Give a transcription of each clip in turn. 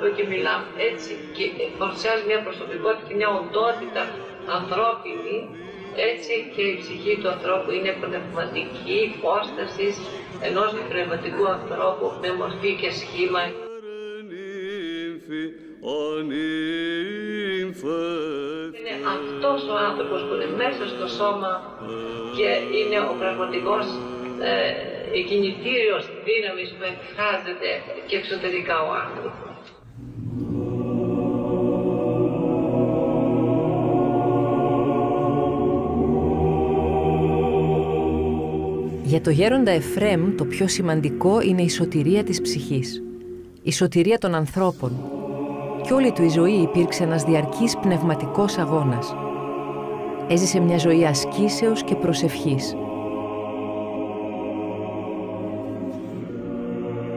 βλέπουμε έναν άνθρωπο και μιλάμε έτσι και παρουσιάζει μια προσωπικότητα, μια οντότητα ανθρώπινη, έτσι και η ψυχή του ανθρώπου είναι πνευματική υπόσταση ενός πνευματικού ανθρώπου με μορφή και σχήμα. Είναι αυτός ο άνθρωπος που είναι μέσα στο σώμα και είναι ο πραγματικός ε, η κινητήριος δύναμης που εκφράζεται και εξωτερικά ο άνθρωπος. Για το γέροντα Εφρέμ το πιο σημαντικό είναι η σωτηρία της ψυχής. Η σωτηρία των ανθρώπων. Κι όλη του η ζωή υπήρξε ένας διαρκής πνευματικός αγώνας. Έζησε μια ζωή ασκήσεως και προσευχής.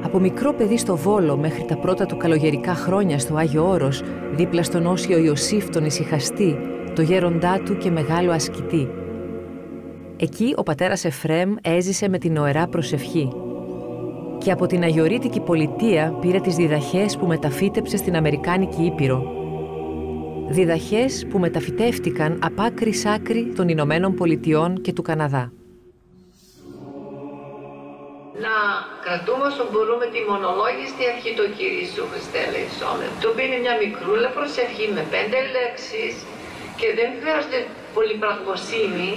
Από μικρό παιδί στο Βόλο μέχρι τα πρώτα του καλογερικά χρόνια στο Άγιο Όρος, δίπλα στον Όσιο Ιωσήφ τον ησυχαστή, το γέροντά του και μεγάλο ασκητή. Εκεί ο πατέρας Εφρέμ έζησε με την οερά προσευχή. Και από την αγιορείτικη πολιτεία πήρε τις διδαχές που μεταφύτεψε στην Αμερικάνικη Ήπειρο. Διδαχές που μεταφυτεύτηκαν απ' άκρη σ' άκρη των Ηνωμένων Πολιτειών και του Καναδά. να κρατούμε όσο μπορούμε τη μονολόγιστη αρχή του Κύριου Ιησού Χριστέ Λεϊσόμε, το οποίο είναι μια μικρούλα προσευχή με πέντε λέξεις και δεν χρειάζεται πολύ πραγμοσύνη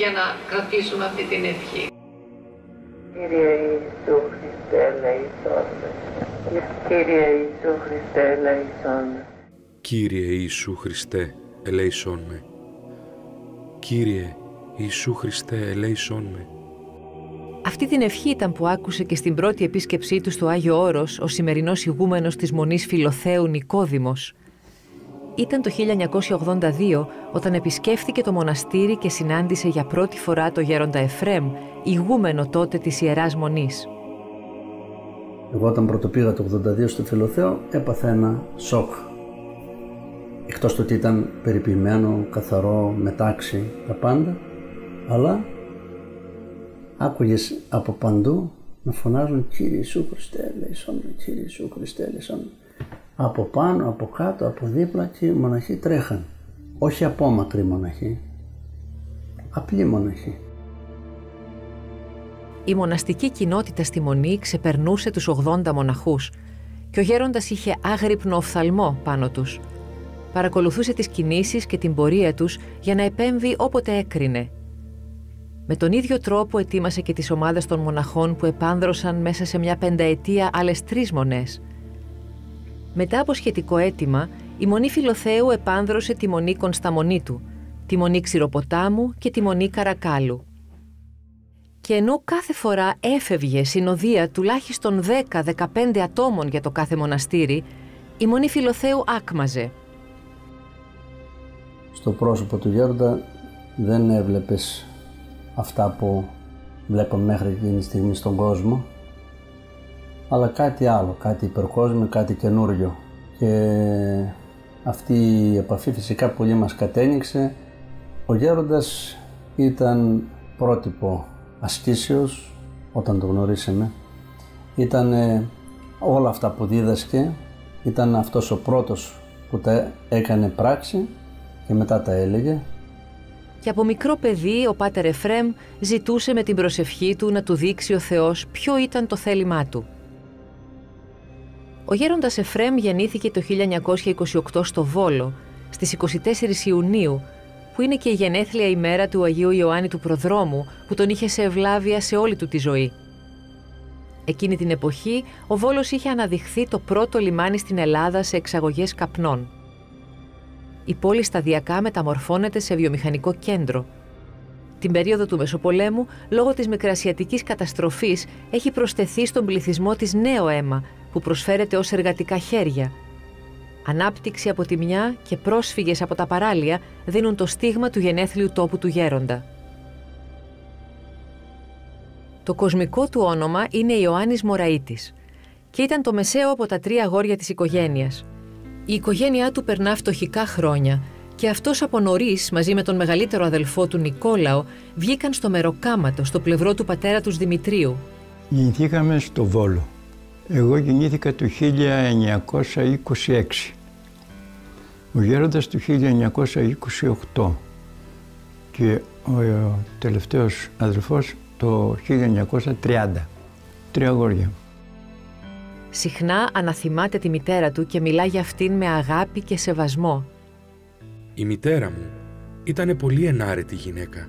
για να κρατήσουμε αυτή την ευχή. Κύριε Ιησού Χριστέ Λεϊσόμε, Κύριε Ιησού Χριστέ Λεϊσόμε, Κύριε Ιησού Χριστέ, ελέησόν με. Κύριε Ιησού Χριστέ, ελέησόν με. Αυτή την ευχή ήταν που άκουσε και στην πρώτη επίσκεψή του στο Άγιο Όρος ο σημερινός ηγούμενος της Μονής Φιλοθέου Νικόδημος. Ήταν το 1982 όταν επισκέφθηκε το μοναστήρι και συνάντησε για πρώτη φορά το γέροντα Εφρέμ, ηγούμενο τότε της Ιεράς Μονής. Εγώ όταν πρωτοπήγα το 82 στο Φιλοθέο έπαθα ένα σοκ. Εκτός του ότι ήταν περιποιημένο, καθαρό, μετάξι, τα πάντα, αλλά άκουγες από παντού να φωνάζουν «Κύριε Ιησού Χριστέ, ελέησόν με, Κύριε Ιησού Χριστέ, ελέησόν με». Από πάνω, από κάτω, από δίπλα και οι μοναχοί τρέχαν. Όχι απόμακροι μοναχοί, απλοί μοναχοί. Η μοναστική κοινότητα στη Μονή ξεπερνούσε τους 80 μοναχούς και ο γέροντας είχε άγρυπνο οφθαλμό πάνω τους. Παρακολουθούσε τις κινήσεις και την πορεία τους για να επέμβει όποτε έκρινε. Με τον ίδιο τρόπο ετοίμασε και τις ομάδες των μοναχών που επάνδρωσαν μέσα σε μια πενταετία άλλες τρεις μονές. Μετά από σχετικό αίτημα, η Μονή Φιλοθέου επάνδρωσε τη Μονή Κωνσταμονίτου, τη Μονή Ξηροποτάμου και τη Μονή Καρακάλου. Και ενώ κάθε φορά έφευγε συνοδεία τουλάχιστον 10-15 ατόμων για το κάθε μοναστήρι, η Μονή Φιλοθέου άκμαζε. Στο πρόσωπο του Γέροντα δεν έβλεπες αυτά που βλέπαμε μέχρι εκείνη τη στιγμή στον κόσμο, αλλά κάτι άλλο, κάτι υπερκόσμιο, κάτι καινούριο. Και αυτή η επαφή φυσικά πολύ μας κατένιξε. Ο Γέροντας ήταν πρότυπο ασκήσεως όταν το γνωρίσαμε. Ήταν όλα αυτά που δίδασκε, ήταν αυτός ο πρώτος που τα έκανε πράξη και μετά τα έλεγε και από μικρό παιδί ο Πάτερ Εφρέμ ζητούσε με την προσευχή του να του δείξει ο Θεός ποιο ήταν το θέλημά του. Ο γέροντας Εφρέμ γεννήθηκε το 1928 στο Βόλο, στις 24 Ιουνίου, που είναι και η γενέθλια ημέρα του Αγίου Ιωάννη του Προδρόμου, που τον είχε σε ευλάβεια σε όλη του τη ζωή. Εκείνη την εποχή, ο Βόλος είχε αναδειχθεί το πρώτο λιμάνι στην Ελλάδα σε εξαγωγές καπνών η πόλη σταδιακά μεταμορφώνεται σε βιομηχανικό κέντρο. Την περίοδο του Μεσοπολέμου, λόγω της μικρασιατικής καταστροφής, έχει προσθεθεί στον πληθυσμό της νέο αίμα, που προσφέρεται ως εργατικά χέρια. Ανάπτυξη από τη μια και πρόσφυγες από τα παράλια δίνουν το στίγμα του γενέθλιου τόπου του γέροντα. Το κοσμικό του όνομα είναι Ιωάννης Μωραΐτης και ήταν το μεσαίο από τα τρία αγόρια της οικογένειας. Η οικογένειά του περνά φτωχικά χρόνια και αυτός από νωρίς, μαζί με τον μεγαλύτερο αδελφό του Νικόλαο, βγήκαν στο Μεροκάματο, στο πλευρό του πατέρα τους Δημητρίου. Γεννηθήκαμε στο Βόλο. Εγώ γεννήθηκα το 1926. Ο γέροντας του 1928 και ο τελευταίος αδελφός το 1930. Τρία αγόρια. Συχνά αναθυμάται τη μητέρα του και μιλά για αυτήν με αγάπη και σεβασμό. Η μητέρα μου ήταν πολύ ενάρετη γυναίκα.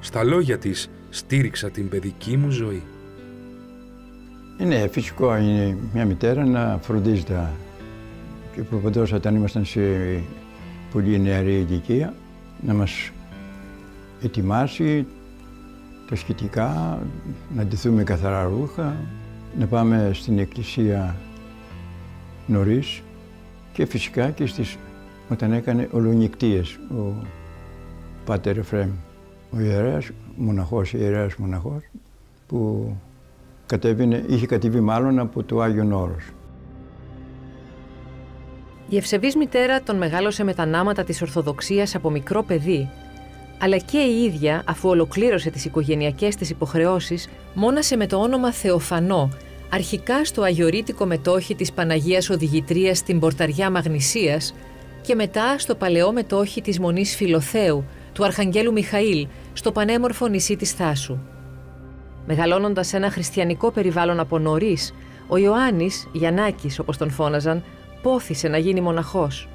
Στα λόγια της στήριξα την παιδική μου ζωή. Είναι φυσικό είναι μια μητέρα να φροντίζει τα και προπαντός όταν ήμασταν σε πολύ νεαρή ηλικία να μας ετοιμάσει τα σχετικά, να ντυθούμε καθαρά ρούχα, να πάμε στην εκκλησία νωρίς και φυσικά και στις, όταν έκανε ολονικτίες ο Πάτερ Εφραίμ, ο ιερέας μοναχός, ιερέας μοναχός, που κατέβαινε, είχε κατέβει μάλλον από το Άγιον Όρος. Η ευσεβής μητέρα τον μεγάλωσε με τα νάματα της Ορθοδοξίας από μικρό παιδί, αλλά και η ίδια, αφού ολοκλήρωσε τις οικογενειακές της υποχρεώσεις, μόνασε με το όνομα Θεοφανό, αρχικά στο αγιορείτικο μετόχι της Παναγίας Οδηγητρίας στην Πορταριά Μαγνησίας και μετά στο παλαιό μετόχι της Μονής Φιλοθέου, του Αρχαγγέλου Μιχαήλ, στο πανέμορφο νησί της Θάσου. Μεγαλώνοντας σε ένα χριστιανικό περιβάλλον από νωρίς, ο Ιωάννης, Γιαννάκης όπως τον φώναζαν, πόθησε να γίνει μοναχός.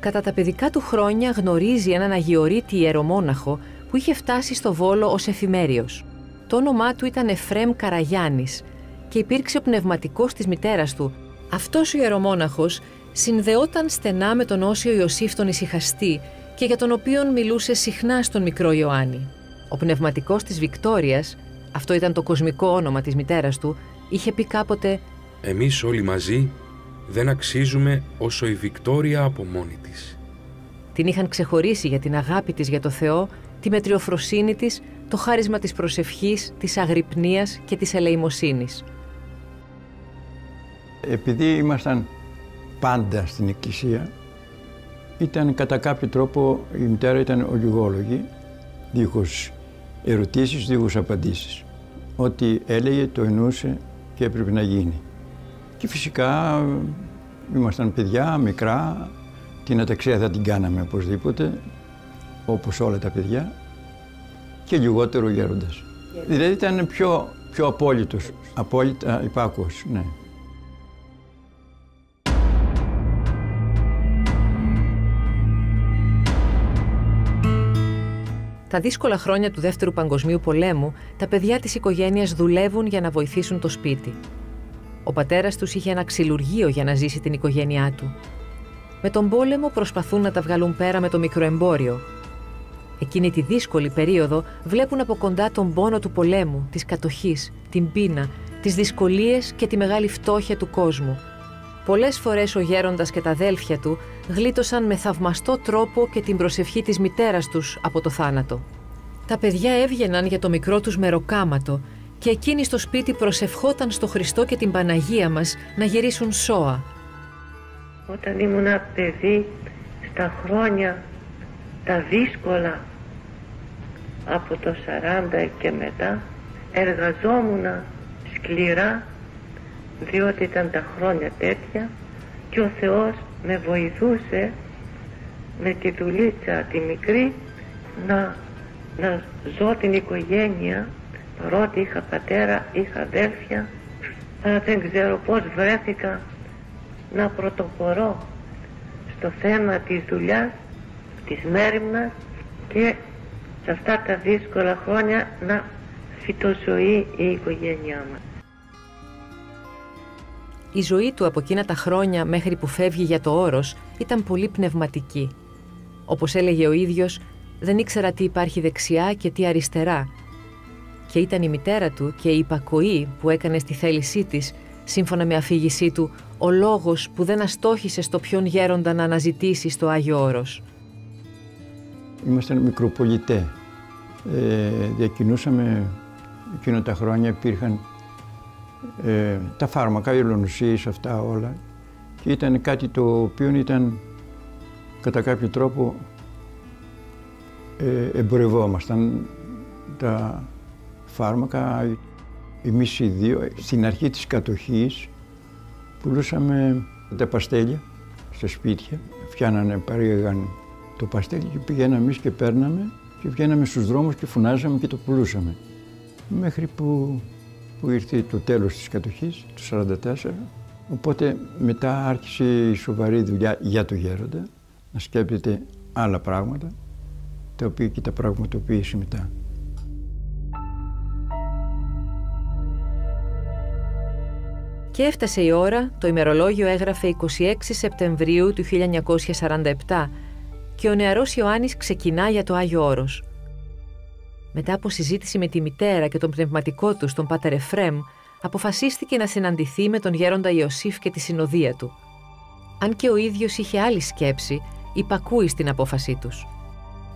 Κατά τα παιδικά του χρόνια γνωρίζει έναν αγιορείτη ιερομόναχο που είχε φτάσει στο Βόλο ως εφημέριος. Το όνομά του ήταν Εφρέμ Καραγιάννης και υπήρξε ο πνευματικός της μητέρας του. Αυτός ο ιερομόναχος συνδεόταν στενά με τον Όσιο Ιωσήφ τον Ισυχαστή και για τον οποίον μιλούσε συχνά στον μικρό Ιωάννη. Ο πνευματικός της Βικτόριας, αυτό ήταν το κοσμικό όνομα της μητέρας του, είχε πει κάποτε «Εμείς όλοι μαζί δεν αξίζουμε όσο η Βικτόρια από μόνη της». Την είχαν ξεχωρίσει για την αγάπη της για το Θεό, τη μετριοφροσύνη της, το χάρισμα της προσευχής, της αγρυπνίας και της ελεημοσύνης. Επειδή ήμασταν πάντα στην εκκλησία, ήταν κατά κάποιο τρόπο, η μητέρα ήταν ολιγόλογη, δίχως ερωτήσεις, δίχως απαντήσεις. Ό,τι έλεγε το εννοούσε και έπρεπε να γίνει. Και φυσικά ήμασταν παιδιά, μικρά, την αταξία θα την κάναμε οπωσδήποτε, όπως όλα τα παιδιά, και λιγότερο γέροντας. Δηλαδή ήταν πιο, πιο απόλυτος, απόλυτα υπάκουος, ναι. Τα δύσκολα χρόνια του Δεύτερου Παγκοσμίου Πολέμου, τα παιδιά της οικογένειας δουλεύουν για να βοηθήσουν το σπίτι. Ο πατέρας τους είχε ένα ξυλουργείο για να ζήσει την οικογένειά του. Με τον πόλεμο προσπαθούν να τα βγάλουν πέρα με το μικροεμπόριο. Εκείνη τη δύσκολη περίοδο βλέπουν από κοντά τον πόνο του πολέμου, της κατοχής, την πείνα, τις δυσκολίες και τη μεγάλη φτώχεια του κόσμου. Πολλές φορές ο γέροντας και τα αδέλφια του γλίτωσαν με θαυμαστό τρόπο και την προσευχή της μητέρας τους από το θάνατο. Τα παιδιά έβγαιναν για το μικρό τους μεροκάματο και εκείνοι στο σπίτι προσευχόταν στο Χριστό και την Παναγία μας να γυρίσουν σώα. Όταν ήμουν παιδί, στα χρόνια τα δύσκολα από το 40 και μετά, εργαζόμουν σκληρά διότι ήταν τα χρόνια τέτοια και ο Θεός με βοηθούσε με τη δουλίτσα τη μικρή να, να ζω την οικογένεια παρότι είχα πατέρα, είχα αδέλφια αλλά δεν ξέρω πώς βρέθηκα να πρωτοπορώ στο θέμα της δουλειάς, της μέρημνας και σε αυτά τα δύσκολα χρόνια να φυτοζωεί η οικογένειά μας. Η ζωή του από εκείνα τα χρόνια μέχρι που φεύγει για το όρος ήταν πολύ πνευματική. Όπως έλεγε ο ίδιος, δεν ήξερα τι υπάρχει δεξιά και τι αριστερά. Και ήταν η μητέρα του και η υπακοή που έκανε στη θέλησή της, σύμφωνα με αφήγησή του, ο λόγος που δεν αστόχησε στο ποιον γέροντα να αναζητήσει στο Άγιο Όρος. Ήμασταν μικροπολιτέ. Ε, διακινούσαμε εκείνα τα χρόνια υπήρχαν ε, τα φάρμακα, οι ολονοσίες, αυτά όλα. Και ήταν κάτι το οποίο ήταν κατά κάποιο τρόπο ε, εμπορευόμασταν τα φάρμακα. Εμείς οι δύο στην αρχή της κατοχής πουλούσαμε τα παστέλια στα σπίτια. Φτιάνανε, παρήγαγαν το παστέλι και πηγαίναμε εμείς και παίρναμε και βγαίναμε στους δρόμους και φουνάζαμε και το πουλούσαμε. Μέχρι που, που ήρθε το τέλος της κατοχής, το 1944, οπότε μετά άρχισε η σοβαρή δουλειά για το γέροντα, να σκέπτεται άλλα πράγματα, τα οποία και τα πραγματοποίησε μετά. Και έφτασε η ώρα, το ημερολόγιο έγραφε 26 Σεπτεμβρίου του 1947 και ο νεαρός Ιωάννης ξεκινά για το Άγιο Όρος. Μετά από συζήτηση με τη μητέρα και τον πνευματικό τους, τον Πάτερ Εφρέμ, αποφασίστηκε να συναντηθεί με τον γέροντα Ιωσήφ και τη συνοδεία του. Αν και ο ίδιος είχε άλλη σκέψη, υπακούει στην απόφασή τους.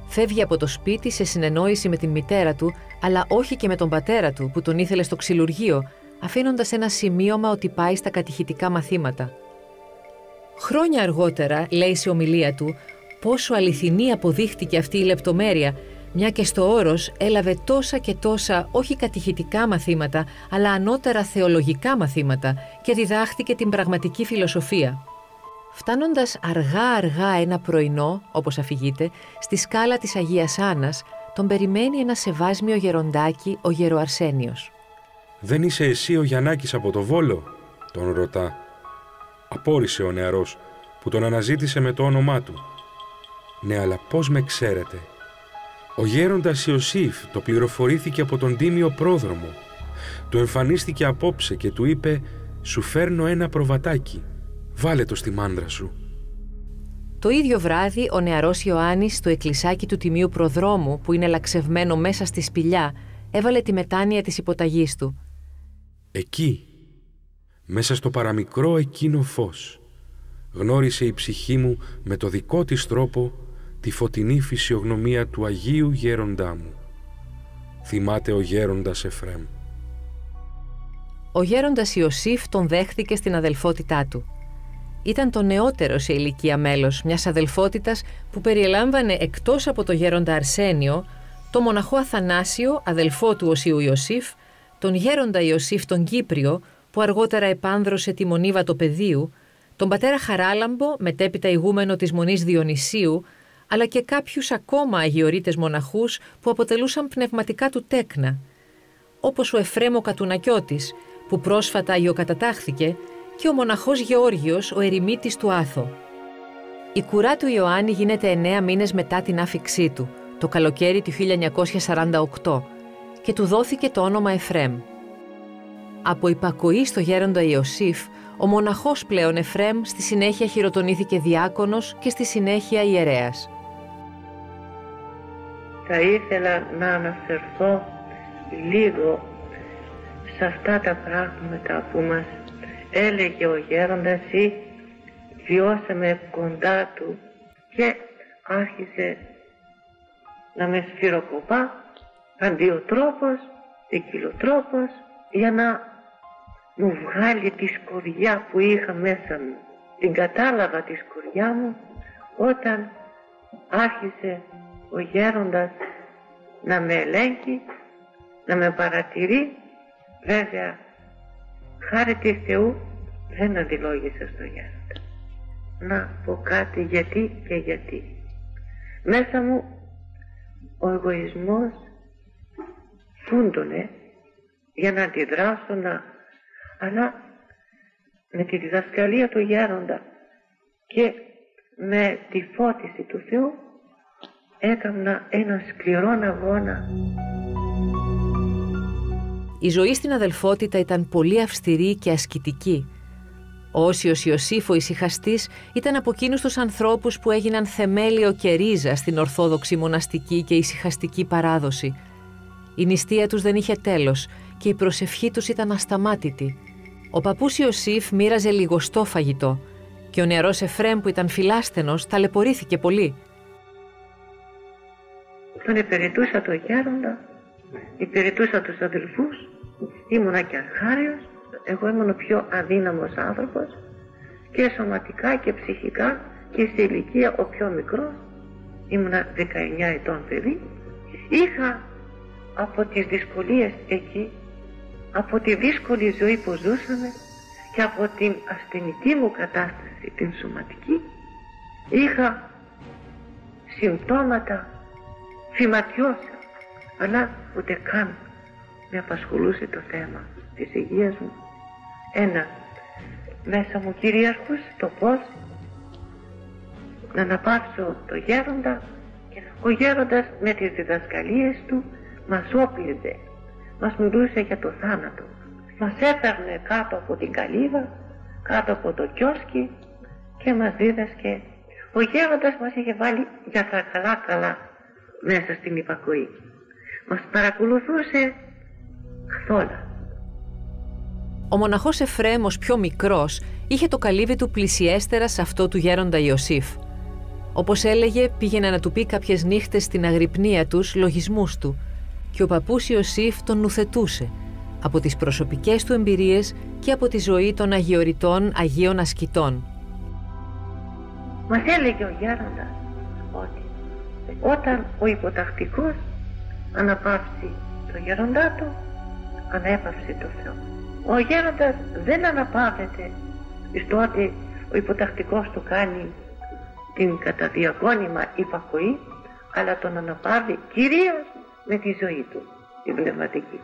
Φεύγει από το σπίτι σε συνεννόηση με την μητέρα του, αλλά όχι και με τον πατέρα του που τον ήθελε στο ξυλουργείο, αφήνοντας ένα σημείωμα ότι πάει στα κατηχητικά μαθήματα. Χρόνια αργότερα, λέει σε ομιλία του, πόσο αληθινή αποδείχτηκε αυτή η λεπτομέρεια, μια και στο όρος έλαβε τόσα και τόσα όχι κατηχητικά μαθήματα, αλλά ανώτερα θεολογικά μαθήματα και διδάχτηκε την πραγματική φιλοσοφία. Φτάνοντας αργά-αργά ένα πρωινό, όπως αφηγείται, στη σκάλα της Αγίας Άννας, τον περιμένει ένα σεβάσμιο γεροντάκι, ο γεροαρσένιος. «Δεν είσαι εσύ ο Γιαννάκης από το Βόλο» τον ρωτά. Απόρρισε ο νεαρός που τον αναζήτησε με το όνομά του. «Ναι, αλλά πώς με ξέρετε» Ο γέροντας Ιωσήφ το πληροφορήθηκε από τον τίμιο πρόδρομο. Του εμφανίστηκε απόψε και του είπε «Σου φέρνω ένα προβατάκι, βάλε το στη μάντρα σου». Το ίδιο βράδυ ο νεαρός Ιωάννης στο εκκλησάκι του τιμίου προδρόμου που είναι λαξευμένο μέσα στη σπηλιά έβαλε τη μετάνοια της υποταγής του. Εκεί, μέσα στο παραμικρό εκείνο φως, γνώρισε η ψυχή μου με το δικό της τρόπο τη φωτεινή φυσιογνωμία του Αγίου Γέροντά μου. Θυμάται ο γέροντας Εφρέμ. Ο γέροντας Ιωσήφ τον δέχθηκε στην αδελφότητά του. Ήταν το νεότερο σε ηλικία μέλος μιας αδελφότητας που περιελάμβανε εκτός από το γέροντα Αρσένιο, το μοναχό Αθανάσιο, αδελφό του Οσίου Ιωσήφ, τον γέροντα Ιωσήφ τον Κύπριο, που αργότερα επάνδρωσε τη μονίβα του πεδίου, τον πατέρα Χαράλαμπο, μετέπειτα ηγούμενο της Μονής Διονυσίου, αλλά και κάποιους ακόμα αγιορείτες μοναχούς που αποτελούσαν πνευματικά του τέκνα, όπως ο Εφρέμο Κατουνακιώτης, που πρόσφατα αγιοκατατάχθηκε, και ο μοναχός Γεώργιος, ο ερημίτης του Άθο. Η κουρά του Ιωάννη γίνεται εννέα μήνες μετά την άφηξή του, το καλοκαίρι του 1948, και του δόθηκε το όνομα Εφρέμ. Από υπακοή στο γέροντα Ιωσήφ, ο μοναχός πλέον Εφρέμ στη συνέχεια χειροτονήθηκε διάκονος και στη συνέχεια ιερέας θα ήθελα να αναφερθώ λίγο σε αυτά τα πράγματα που μας έλεγε ο γέροντας ή βιώσαμε κοντά του και άρχισε να με σφυροκοπά αντιοτρόπος, εκκυλοτρόπος για να μου βγάλει τη σκοριά που είχα μέσα μου. Την κατάλαβα τη σκοριά μου όταν άρχισε ο γέροντας να με ελέγχει, να με παρατηρεί, βέβαια χάρη της Θεού δεν αντιλόγησα στο γέροντα. Να πω κάτι γιατί και γιατί. Μέσα μου ο εγωισμός φούντωνε για να αντιδράσω να... αλλά με τη διδασκαλία του γέροντα και με τη φώτιση του Θεού έκανα ένα σκληρό αγώνα. Η ζωή στην αδελφότητα ήταν πολύ αυστηρή και ασκητική. Ο Όσιος Ιωσήφ ο ησυχαστής ήταν από εκείνους τους ανθρώπους που έγιναν θεμέλιο και ρίζα στην ορθόδοξη μοναστική και ησυχαστική παράδοση. Η νηστεία τους δεν είχε τέλος και η προσευχή τους ήταν ασταμάτητη. Ο παππούς Ιωσήφ μοίραζε λιγοστό φαγητό και ο νεαρός Εφρέμ που ήταν φιλάστενος ταλαιπωρήθηκε πολύ τον υπηρετούσα το γέροντα υπηρετούσα τους αδελφούς, ήμουνα και αρχάριος, εγώ ήμουν ο πιο αδύναμος άνθρωπος και σωματικά και ψυχικά και σε ηλικία ο πιο μικρός, ήμουνα 19 ετών παιδί, είχα από τις δυσκολίες εκεί, από τη δύσκολη ζωή που ζούσαμε και από την ασθενική μου κατάσταση, την σωματική, είχα συμπτώματα φυματιώσα, αλλά ούτε καν με απασχολούσε το θέμα της υγείας μου. Ένα, μέσα μου κυρίαρχος το πώς να αναπαύσω το γέροντα και ο γέροντας με τις διδασκαλίες του μας όπληδε, μας μιλούσε για το θάνατο. Μας έπαιρνε κάτω από την καλύβα, κάτω από το κιόσκι και μας δίδασκε. Ο γέροντας μας είχε βάλει για τα καλά καλά μέσα στην υπακοή. Μας παρακολουθούσε καθόλου. Ο μοναχός Εφραίμ ως πιο μικρός είχε το καλύβι του πλησιέστερα σε αυτό του γέροντα Ιωσήφ. Όπως έλεγε, πήγαινε να του πει κάποιες νύχτες στην αγρυπνία τους λογισμούς του και ο παππούς Ιωσήφ τον νουθετούσε από τις προσωπικές του εμπειρίες και από τη ζωή των αγιοριτών Αγίων Ασκητών. Μας έλεγε ο γέροντας ότι όταν ο υποτακτικός αναπαύσει το γέροντά του, ανέπαυσε το Θεό. Ο γέροντας δεν αναπαύεται στο ότι ο υποτακτικός του κάνει την καταδιαγώνιμα υπακοή, αλλά τον αναπαύει κυρίως με τη ζωή του, την πνευματική.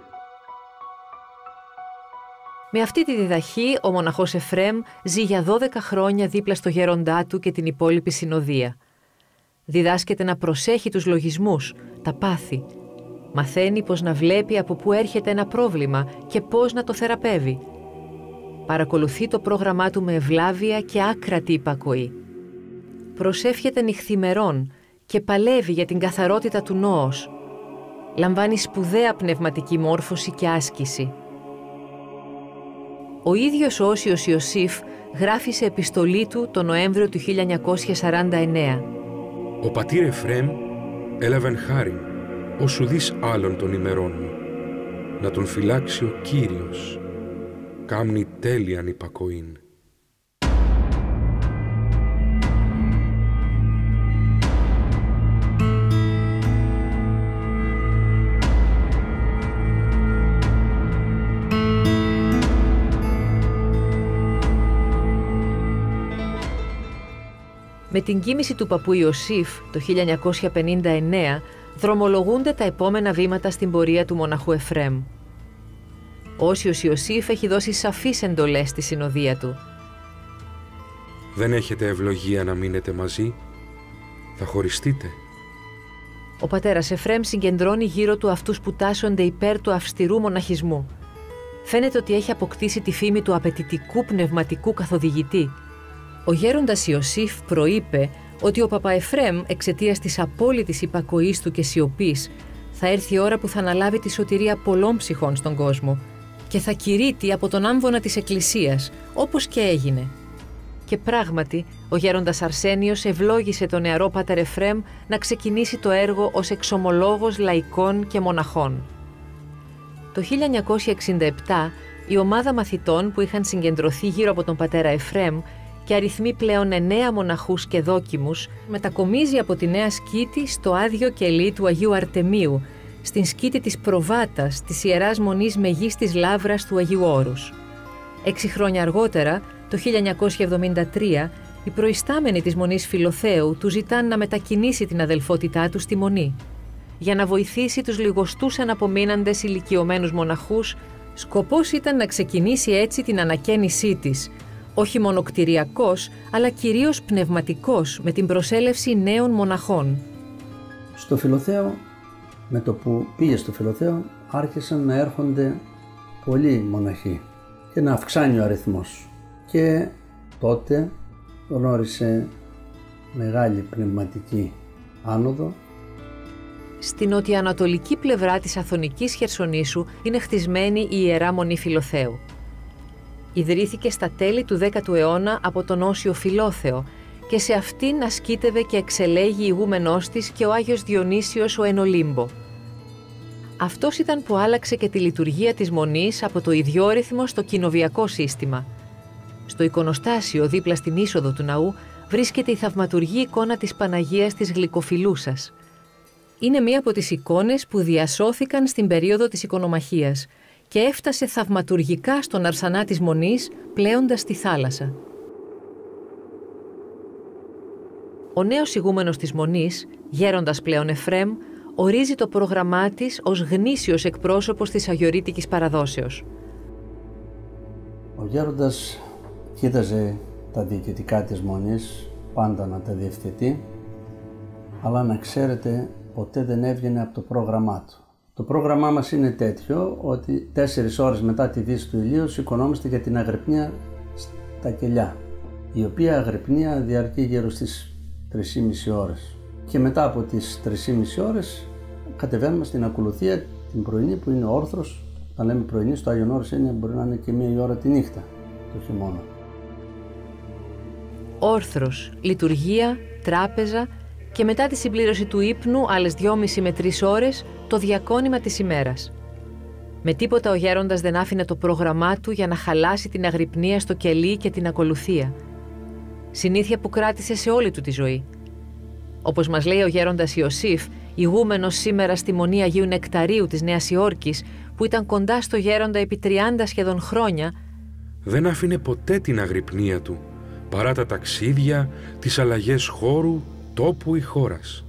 Με αυτή τη διδαχή, ο μοναχός Εφρέμ ζει για 12 χρόνια δίπλα στο γέροντά του και την υπόλοιπη συνοδεία. Διδάσκεται να προσέχει τους λογισμούς, τα πάθη. Μαθαίνει πώς να βλέπει από πού έρχεται ένα πρόβλημα και πώς να το θεραπεύει. Παρακολουθεί το πρόγραμμά του με ευλάβεια και άκρατη υπακοή. Προσεύχεται νυχθημερών και παλεύει για την καθαρότητα του νόος. Λαμβάνει σπουδαία πνευματική μόρφωση και άσκηση. Ο ίδιος ο Όσιος Ιωσήφ γράφει σε επιστολή του το Νοέμβριο του 1949. Ο πατήρ Εφρέμ έλαβεν χάρη ως ουδείς άλλων των ημερών μου, να τον φυλάξει ο Κύριος, κάμνη τέλειαν υπακοήν. Με την κίνηση του παππού Ιωσήφ το 1959 δρομολογούνται τα επόμενα βήματα στην πορεία του μοναχού Εφρέμ. Ο Όσιος Ιωσήφ έχει δώσει σαφείς εντολές στη συνοδεία του. Δεν έχετε ευλογία να μείνετε μαζί, θα χωριστείτε; Ο πατέρας Εφρέμ συγκεντρώνει γύρω του αυτούς που τάσσονται υπέρ του αυστηρού μοναχισμού. Φαίνεται ότι έχει αποκτήσει τη φήμη του απαιτητικού πνευματικού καθοδηγητή – ο γέροντας Ιωσήφ προείπε ότι ο Παπαεφρέμ εξαιτίας της απόλυτης υπακοής του και σιωπής θα έρθει η ώρα που θα αναλάβει τη σωτηρία πολλών ψυχών στον κόσμο και θα κηρύττει από τον άμβονα της Εκκλησίας, όπως και έγινε. Και πράγματι, ο γέροντας Αρσένιος ευλόγησε τον νεαρό Πατερ Εφρέμ να ξεκινήσει το έργο ως εξομολόγος λαϊκών και μοναχών. Το 1967, η ομάδα μαθητών που είχαν συγκεντρωθεί γύρω από τον πατέρα Εφρέμ και αριθμεί πλέον εννέα μοναχούς και δόκιμους, μετακομίζει από τη νέα σκήτη στο άδειο κελί του Αγίου Αρτεμίου, στην σκήτη της Προβάτας, της Ιεράς Μονής Μεγής της Λάβρας του Αγίου Όρους. Έξι χρόνια αργότερα, το 1973, οι προϊστάμενοι της Μονής Φιλοθέου του ζητάν να μετακινήσει την αδελφότητά του στη Μονή. Για να βοηθήσει τους λιγοστούς αναπομείναντες ηλικιωμένους μοναχούς, σκοπός ήταν να ξεκινήσει έτσι την ανακαίνισή της, όχι μόνο κτηριακός, αλλά κυρίως πνευματικός, με την προσέλευση νέων μοναχών. Στο Φιλοθέο, με το που πήγε στο Φιλοθέο, άρχισαν να έρχονται πολλοί μοναχοί και να αυξάνει ο αριθμός. Και τότε γνώρισε μεγάλη πνευματική άνοδο. Στην νοτιοανατολική πλευρά της Αθωνικής Χερσονήσου είναι χτισμένη η Ιερά Μονή Φιλοθέου. Ιδρύθηκε στα τέλη του 10ου αιώνα από τον Όσιο Φιλόθεο και σε αυτήν ασκήτευε και εξελέγει ηγούμενός της και ο Άγιος Διονύσιος ο Ενολύμπο. Αυτός ήταν που άλλαξε και τη λειτουργία της Μονής από το ιδιόρυθμο στο κοινοβιακό σύστημα. Στο εικονοστάσιο δίπλα στην είσοδο του ναού βρίσκεται η θαυματουργή εικόνα της Παναγίας της Γλυκοφιλούσας. Είναι μία από τις εικόνες που διασώθηκαν στην περίοδο της οικονομαχίας και έφτασε θαυματουργικά στον αρσανά της Μονής πλέοντας στη θάλασσα. Ο νέος ηγούμενος της Μονής, γέροντας πλέον Εφρέμ, ορίζει το πρόγραμμά της ως γνήσιος εκπρόσωπος της αγιορείτικης παραδόσεως. Ο γέροντας κοίταζε τα διοικητικά της Μονής, πάντα να τα διευθετεί, αλλά να ξέρετε ποτέ δεν έβγαινε από το πρόγραμμά του. Το πρόγραμμά μας είναι τέτοιο ότι τέσσερις ώρες μετά τη δύση του ηλίου σηκωνόμαστε για την αγρυπνία στα κελιά, η οποία αγρυπνία διαρκεί γύρω στις 3,5 ώρες. Και μετά από τις 3,5 ώρες κατεβαίνουμε στην ακολουθία την πρωινή που είναι όρθρος. Όταν λέμε πρωινή στο Άγιον Όρος είναι, μπορεί να είναι και μία ώρα τη νύχτα το χειμώνα. Όρθρος, λειτουργία, τράπεζα και μετά τη συμπλήρωση του ύπνου άλλες 2,5 με 3 ώρες το διακόνημα της ημέρας. Με τίποτα ο γέροντας δεν άφηνε το πρόγραμμά του για να χαλάσει την αγρυπνία στο κελί και την ακολουθία. Συνήθεια που κράτησε σε όλη του τη ζωή. Όπως μας λέει ο γέροντας Ιωσήφ, ηγούμενος σήμερα στη Μονή Αγίου Νεκταρίου της Νέας Υόρκης, που ήταν κοντά στο γέροντα επί 30 σχεδόν χρόνια, δεν άφηνε ποτέ την αγρυπνία του, παρά τα ταξίδια, τις αλλαγές χώρου, τόπου ή χώρας.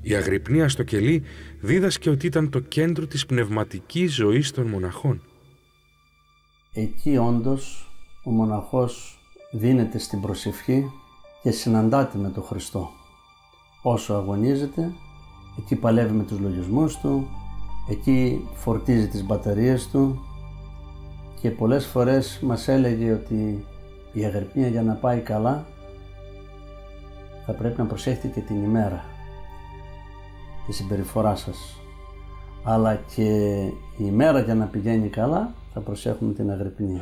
Η αγρυπνία στο κελί δίδασκε ότι ήταν το κέντρο της πνευματικής ζωής των μοναχών. Εκεί όντως ο μοναχός δίνεται στην προσευχή και συναντάται με τον Χριστό. Όσο αγωνίζεται, εκεί παλεύει με τους λογισμούς του, εκεί φορτίζει τις μπαταρίες του και πολλές φορές μας έλεγε ότι η αγρυπνία για να πάει καλά θα πρέπει να προσέχετε και την ημέρα τη συμπεριφορά σας αλλά και η ημέρα για να πηγαίνει καλά θα προσέχουμε την αγρυπνία.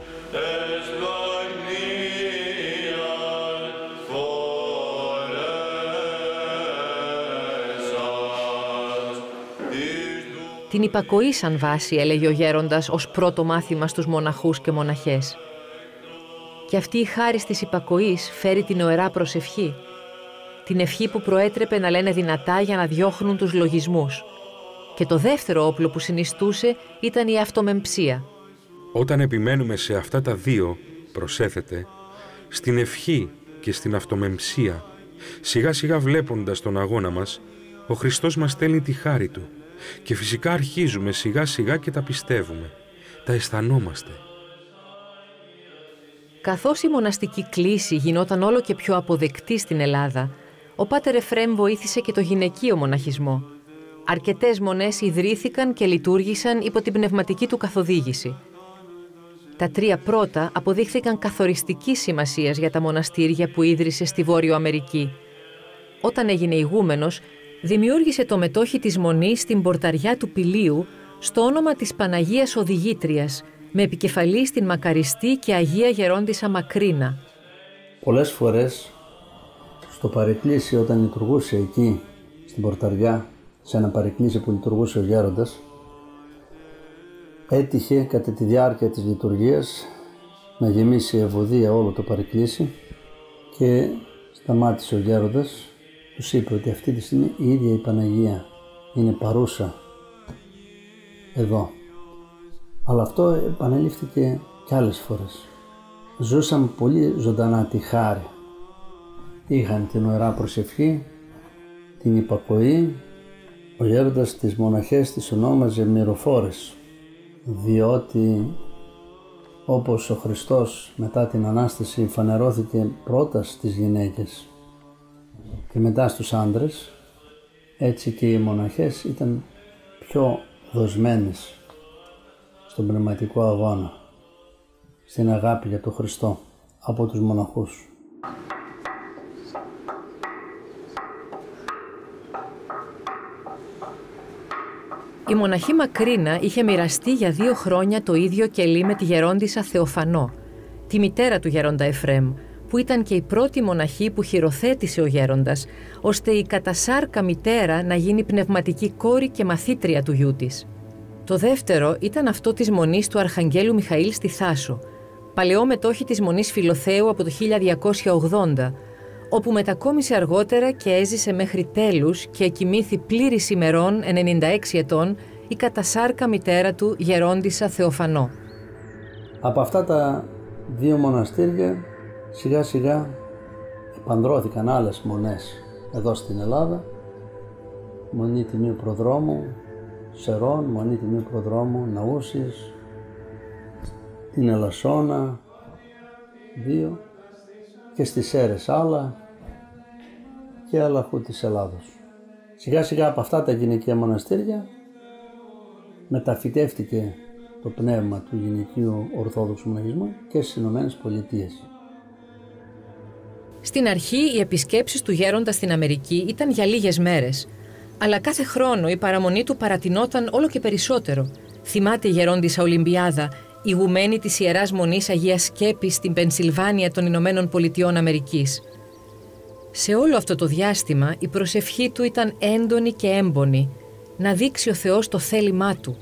Την υπακοή σαν βάση, έλεγε ο γέροντας, ως πρώτο μάθημα στους μοναχούς και μοναχές. Και αυτή η χάρη της υπακοής φέρει την οερά προσευχή, την ευχή που προέτρεπε να λένε δυνατά για να διώχνουν τους λογισμούς. Και το δεύτερο όπλο που συνιστούσε ήταν η αυτομεμψία. Όταν επιμένουμε σε αυτά τα δύο, προσέθεται, στην ευχή και στην αυτομεμψία, σιγά σιγά βλέποντας τον αγώνα μας, ο Χριστός μας στέλνει τη χάρη Του και φυσικά αρχίζουμε σιγά σιγά και τα πιστεύουμε, τα αισθανόμαστε. Καθώς η μοναστική κλίση γινόταν όλο και πιο αποδεκτή στην Ελλάδα, ο Πάτερ Εφρέμ βοήθησε και το γυναικείο μοναχισμό. Αρκετές μονές ιδρύθηκαν και λειτουργήσαν υπό την πνευματική του καθοδήγηση. Τα τρία πρώτα αποδείχθηκαν καθοριστική σημασίας για τα μοναστήρια που ίδρυσε στη Βόρειο Αμερική. Όταν έγινε ηγούμενος, δημιούργησε το μετόχι της Μονής στην πορταριά του Πηλίου στο όνομα της Παναγίας Οδηγήτριας, με επικεφαλή στην μακαριστή και Αγία Γερόντισσα Μακρίνα. Πολλές φορές στο παρεκκλήσι όταν λειτουργούσε εκεί στην Πορταριά, σε ένα παρεκκλήσι που λειτουργούσε ο Γέροντας, έτυχε κατά τη διάρκεια της λειτουργίας να γεμίσει ευωδία όλο το παρεκκλήσι και σταμάτησε ο Γέροντας, τους είπε ότι αυτή τη στιγμή η ίδια η Παναγία είναι παρούσα εδώ. Αλλά αυτό επανελήφθηκε κι άλλες φορές. Ζούσαμε πολύ ζωντανά τη χάρη είχαν την ωραία προσευχή, την υπακοή, ο γέροντας τις μοναχές τις ονόμαζε μυροφόρες, διότι όπως ο Χριστός μετά την Ανάσταση φανερώθηκε πρώτας στις γυναίκες και μετά στους άντρες, έτσι και οι μοναχές ήταν πιο δοσμένες στον πνευματικό αγώνα, στην αγάπη για τον Χριστό από τους μοναχούς. Η μοναχή Μακρίνα είχε μοιραστεί για δύο χρόνια το ίδιο κελί με τη γερόντισσα Θεοφανό, τη μητέρα του γέροντα Εφρέμ, που ήταν και η πρώτη μοναχή που χειροθέτησε ο γέροντας, ώστε η κατασάρκα μητέρα να γίνει πνευματική κόρη και μαθήτρια του γιού της. Το δεύτερο ήταν αυτό της Μονής του Αρχαγγέλου Μιχαήλ στη Θάσο, παλαιό μετόχη της Μονής Φιλοθέου από το 1280, όπου μετακόμισε αργότερα και έζησε μέχρι τέλους και εκοιμήθη πλήρης ημερών 96 ετών η κατασάρκα μητέρα του Γερόντισσα Θεοφανό. Από αυτά τα δύο μοναστήρια σιγά σιγά επανδρώθηκαν άλλες μονές εδώ στην Ελλάδα Μονή Τιμίου Προδρόμου, Σερών, Μονή Τιμίου Προδρόμου, Ναούσης, την Ελασσόνα, δύο και στις Σέρες άλλα και αλλαχού της Ελλάδος. Σιγά σιγά από αυτά τα γυναικεία μοναστήρια μεταφυτεύτηκε το πνεύμα του γυναικείου Ορθόδοξου Μοναχισμού και στις Ηνωμένες Πολιτείες. Στην αρχή οι επισκέψεις του γέροντα στην Αμερική ήταν για λίγες μέρες, αλλά κάθε χρόνο η παραμονή του παρατηνόταν όλο και περισσότερο. Θυμάται η γερόντισα Ολυμπιάδα, ηγουμένη της Ιεράς Μονής Αγίας Σκέπης στην Πενσιλβάνια των Ηνωμένων Πολιτειών Αμερικής. Σε όλο αυτό το διάστημα η προσευχή του ήταν έντονη και έμπονη, να δείξει ο Θεός το θέλημά του.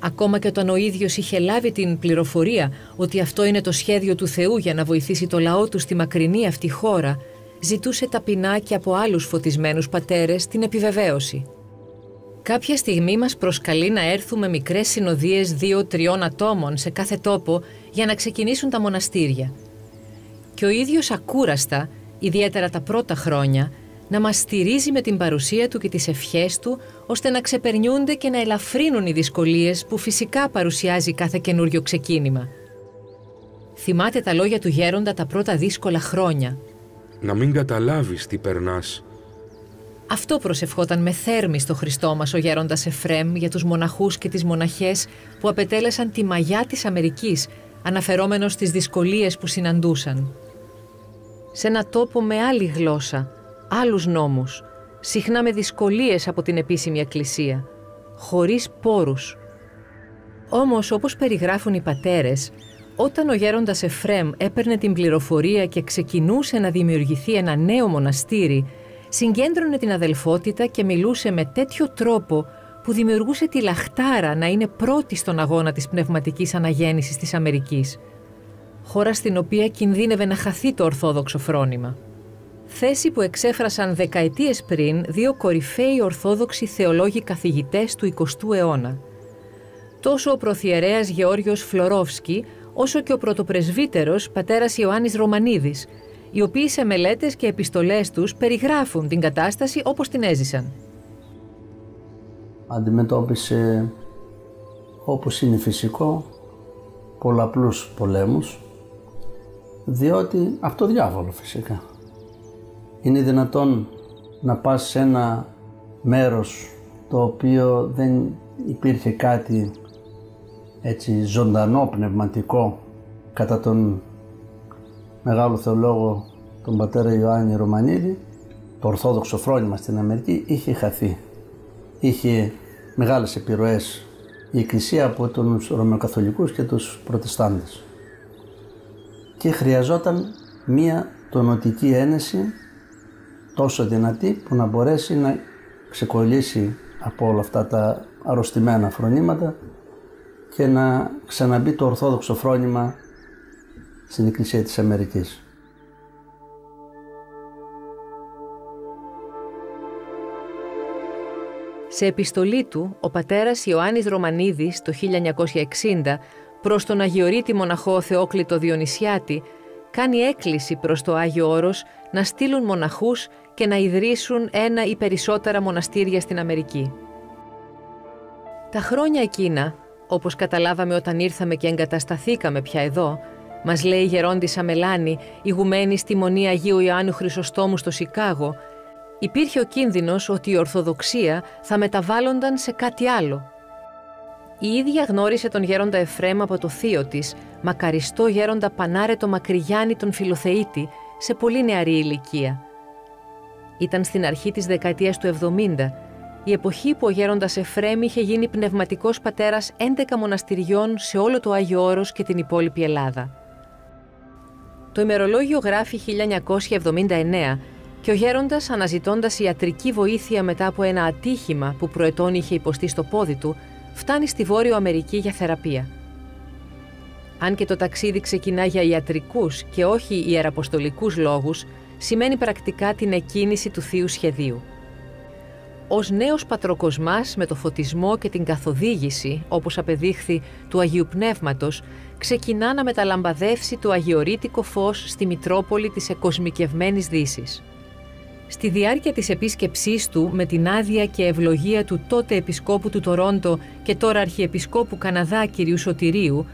Ακόμα και όταν ο ίδιος είχε λάβει την πληροφορία ότι αυτό είναι το σχέδιο του Θεού για να βοηθήσει το λαό του στη μακρινή αυτή χώρα, ζητούσε ταπεινά και από άλλους φωτισμένους πατέρες την επιβεβαίωση. Κάποια στιγμή μας προσκαλεί να έρθουμε μικρές συνοδείες δύο-τριών ατόμων σε κάθε τόπο για να ξεκινήσουν τα μοναστήρια. Και ο ίδιος ακούραστα, ιδιαίτερα τα πρώτα χρόνια, να μας στηρίζει με την παρουσία του και τις ευχές του, ώστε να ξεπερνιούνται και να ελαφρύνουν οι δυσκολίες που φυσικά παρουσιάζει κάθε καινούριο ξεκίνημα. Θυμάται τα λόγια του γέροντα τα πρώτα δύσκολα χρόνια. Να μην καταλάβεις τι περνάς. Αυτό προσευχόταν με θέρμη στο Χριστό μας ο γέροντας Εφρέμ για τους μοναχούς και τις μοναχές που απετέλεσαν τη μαγιά της Αμερικής, αναφερόμενος στις δυσκολίες που συναντούσαν. Σε ένα τόπο με άλλη γλώσσα, άλλους νόμους, συχνά με δυσκολίες από την επίσημη εκκλησία, χωρίς πόρους. Όμως, όπως περιγράφουν οι πατέρες, όταν ο γέροντας Εφρέμ έπαιρνε την πληροφορία και ξεκινούσε να δημιουργηθεί ένα νέο μοναστήρι, συγκέντρωνε την αδελφότητα και μιλούσε με τέτοιο τρόπο που δημιουργούσε τη λαχτάρα να είναι πρώτη στον αγώνα της πνευματικής αναγέννησης της Αμερικής, χώρα στην οποία κινδύνευε να χαθεί το ορθόδοξο φρόνημα θέση που εξέφρασαν δεκαετίες πριν δύο κορυφαίοι ορθόδοξοι θεολόγοι καθηγητές του 20ου αιώνα. Τόσο ο προθιερέας Γεώργιος Φλωρόφσκι, όσο και ο πρωτοπρεσβύτερος πατέρας Ιωάννης Ρωμανίδης, οι οποίοι σε μελέτες και επιστολές τους περιγράφουν την κατάσταση όπως την έζησαν. Αντιμετώπισε, όπως είναι φυσικό, πολλαπλούς πολέμους, διότι αυτό διάβολο φυσικά είναι δυνατόν να πας σε ένα μέρος το οποίο δεν υπήρχε κάτι έτσι ζωντανό πνευματικό κατά τον μεγάλο θεολόγο τον πατέρα Ιωάννη Ρωμανίδη το ορθόδοξο φρόνημα στην Αμερική είχε χαθεί. Είχε μεγάλες επιρροές η Εκκλησία από τους Ρωμαιοκαθολικούς και τους Προτεστάντες. Και χρειαζόταν μία τονοτική ένεση τόσο δυνατή που να μπορέσει να ξεκολλήσει από όλα αυτά τα αρρωστημένα φρονήματα και να ξαναμπεί το ορθόδοξο φρόνημα στην Εκκλησία της Αμερικής. Σε επιστολή του, ο πατέρας Ιωάννης Ρωμανίδης το 1960 προς τον Αγιορείτη μοναχό Θεόκλητο Διονυσιάτη κάνει έκκληση προς το Άγιο Όρος να στείλουν μοναχούς και να ιδρύσουν ένα ή περισσότερα μοναστήρια στην Αμερική. Τα χρόνια εκείνα, όπως καταλάβαμε όταν ήρθαμε και εγκατασταθήκαμε πια εδώ, μας λέει η γερόντισα Μελάνη, ηγουμένη στη Μονή Αγίου Ιωάννου Χρυσοστόμου στο Σικάγο, υπήρχε ο κίνδυνος ότι η Ορθοδοξία θα μεταβάλλονταν σε κάτι άλλο. Η ίδια γνώρισε τον γέροντα Εφρέμ από το θείο της, μακαριστό γέροντα Πανάρετο Μακρυγιάννη τον Φιλοθεήτη, σε πολύ νεαρή ηλικία. Ήταν στην αρχή της δεκαετίας του 70, η εποχή που ο γέροντας Εφρέμ είχε γίνει πνευματικός πατέρας 11 μοναστηριών σε όλο το Άγιο Όρος και την υπόλοιπη Ελλάδα. Το ημερολόγιο γράφει 1979 και ο γέροντας αναζητώντας ιατρική βοήθεια μετά από ένα ατύχημα που προετών είχε υποστεί στο πόδι του, φτάνει στη Βόρειο Αμερική για θεραπεία. Αν και το ταξίδι ξεκινά για ιατρικούς και όχι ιεραποστολικούς λόγους, σημαίνει πρακτικά την εκκίνηση του θείου σχεδίου. Ως νέος πατροκοσμάς με το φωτισμό και την καθοδήγηση, όπως απεδείχθη του Αγίου Πνεύματος, ξεκινά να μεταλαμπαδεύσει το αγιορείτικο φως στη Μητρόπολη της εκοσμικευμένης Δύσης. Στη διάρκεια της επίσκεψής του με την άδεια και ευλογία του τότε Επισκόπου του Τορόντο και τώρα Αρχιεπισκόπου Καναδά κ. Σωτηρίου,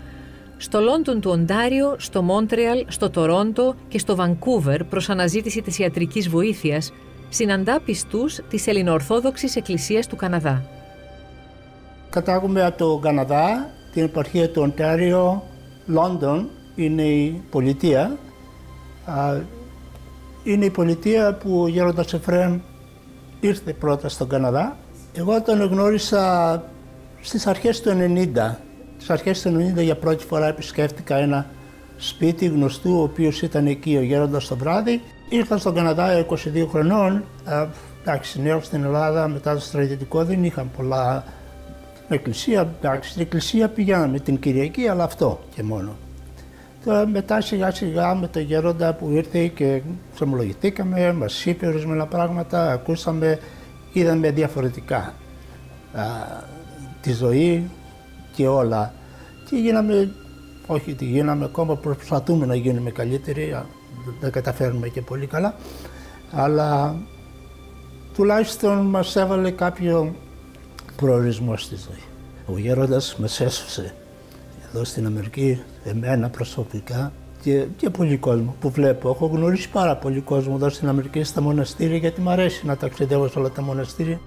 στο Λόντον του Οντάριο, στο Μόντρεαλ, στο Τορόντο και στο Βανκούβερ προς αναζήτηση της ιατρικής βοήθειας, συναντά πιστούς της Ελληνοορθόδοξης Εκκλησίας του Καναδά. Κατάγουμε από το Καναδά, την επαρχία του Οντάριο, Λόντον είναι η πολιτεία. Είναι η πολιτεία που ο Γέροντας Εφραίμ ήρθε πρώτα στον Καναδά. Εγώ τον γνώρισα στις αρχές του 90 Στις αρχές του 90 για πρώτη φορά επισκέφτηκα ένα σπίτι γνωστού, ο οποίος ήταν εκεί ο γέροντας το βράδυ. Ήρθα στον Καναδά 22 χρονών. Ε, εντάξει, νέο στην Ελλάδα μετά το στρατιωτικό δεν είχαν πολλά εκκλησία. Εντάξει, στην εκκλησία πηγαίναμε την Κυριακή, αλλά αυτό και μόνο. Τώρα μετά σιγά σιγά με τον γέροντα που ήρθε και ξεμολογηθήκαμε, μας είπε ορισμένα πράγματα, ακούσαμε, είδαμε διαφορετικά α, τη ζωή, και όλα. Και γίναμε, όχι τι γίναμε, ακόμα προσπαθούμε να γίνουμε καλύτεροι, δεν καταφέρνουμε και πολύ καλά, αλλά τουλάχιστον μας έβαλε κάποιο προορισμό στη ζωή. Ο γέροντας μας έσωσε εδώ στην Αμερική, εμένα προσωπικά και, και πολύ κόσμο που βλέπω. Έχω γνωρίσει πάρα πολύ κόσμο εδώ στην Αμερική στα μοναστήρια γιατί μου αρέσει να ταξιδεύω σε όλα τα μοναστήρια.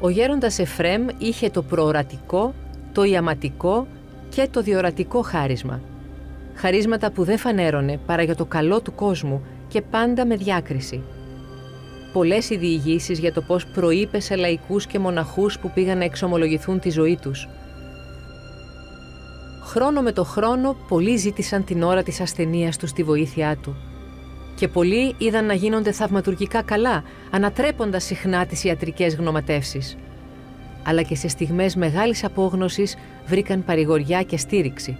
Ο γέροντας Εφρέμ είχε το προορατικό, το ιαματικό και το διορατικό χάρισμα. Χαρίσματα που δεν φανέρωνε παρά για το καλό του κόσμου και πάντα με διάκριση. Πολλές οι διηγήσεις για το πώς προείπε σε λαϊκούς και μοναχούς που πήγαν να εξομολογηθούν τη ζωή τους. Χρόνο με το χρόνο, πολλοί ζήτησαν την ώρα της ασθενείας τους στη βοήθειά του και πολλοί είδαν να γίνονται θαυματουργικά καλά, ανατρέποντας συχνά τις ιατρικές γνωματεύσεις. Αλλά και σε στιγμές μεγάλης απόγνωσης βρήκαν παρηγοριά και στήριξη.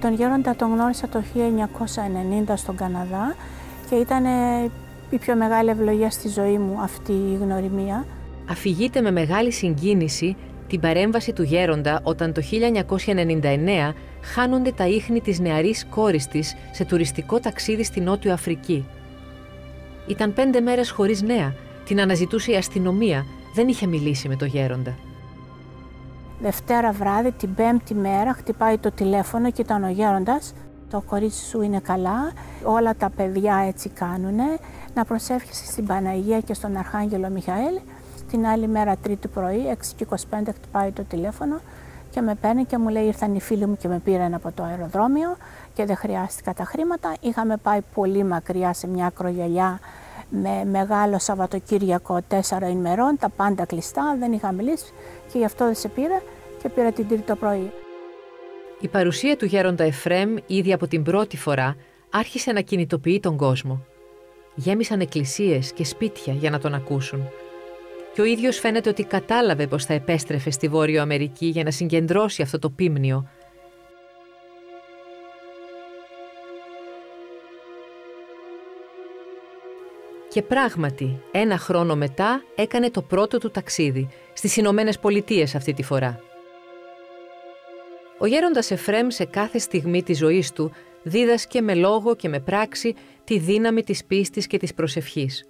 Τον Γέροντα τον γνώρισα το 1990 στον Καναδά και ήταν η πιο μεγάλη ευλογία στη ζωή μου αυτή η γνωριμία. Αφηγείται με μεγάλη συγκίνηση την παρέμβαση του Γέροντα όταν το 1999 χάνονται τα ίχνη της νεαρής κόρης της σε τουριστικό ταξίδι στη Νότιο Αφρική. Ήταν πέντε μέρες χωρίς νέα, την αναζητούσε η αστυνομία, δεν είχε μιλήσει με το Γέροντα. Δευτέρα βράδυ, την πέμπτη μέρα, χτυπάει το τηλέφωνο και ήταν ο Γέροντας. Το κορίτσι σου είναι καλά, όλα τα παιδιά έτσι κάνουνε. Να προσεύχεσαι στην Παναγία και στον Αρχάγγελο Μιχαήλ την άλλη μέρα, τρίτη πρωί, 6 και 25, χτυπάει το τηλέφωνο και με παίρνει και μου λέει ήρθαν οι φίλοι μου και με πήραν από το αεροδρόμιο και δεν χρειάστηκα τα χρήματα. Είχαμε πάει πολύ μακριά σε μια ακρογιαλιά με μεγάλο Σαββατοκύριακο τέσσερα ημερών, τα πάντα κλειστά, δεν είχα μιλήσει και γι' αυτό δεν σε πήρα και πήρα την τρίτη το πρωί. Η παρουσία του γέροντα Εφρέμ ήδη από την πρώτη φορά άρχισε να κινητοποιεί τον κόσμο. Γέμισαν εκκλησίες και σπίτια για να τον ακούσουν και ο ίδιος φαίνεται ότι κατάλαβε πως θα επέστρεφε στη Βόρειο Αμερική για να συγκεντρώσει αυτό το πίμνιο. Και πράγματι, ένα χρόνο μετά έκανε το πρώτο του ταξίδι, στις Ηνωμένες Πολιτείες αυτή τη φορά. Ο γέροντας Εφρέμ σε κάθε στιγμή της ζωής του δίδασκε με λόγο και με πράξη τη δύναμη της πίστης και της προσευχής.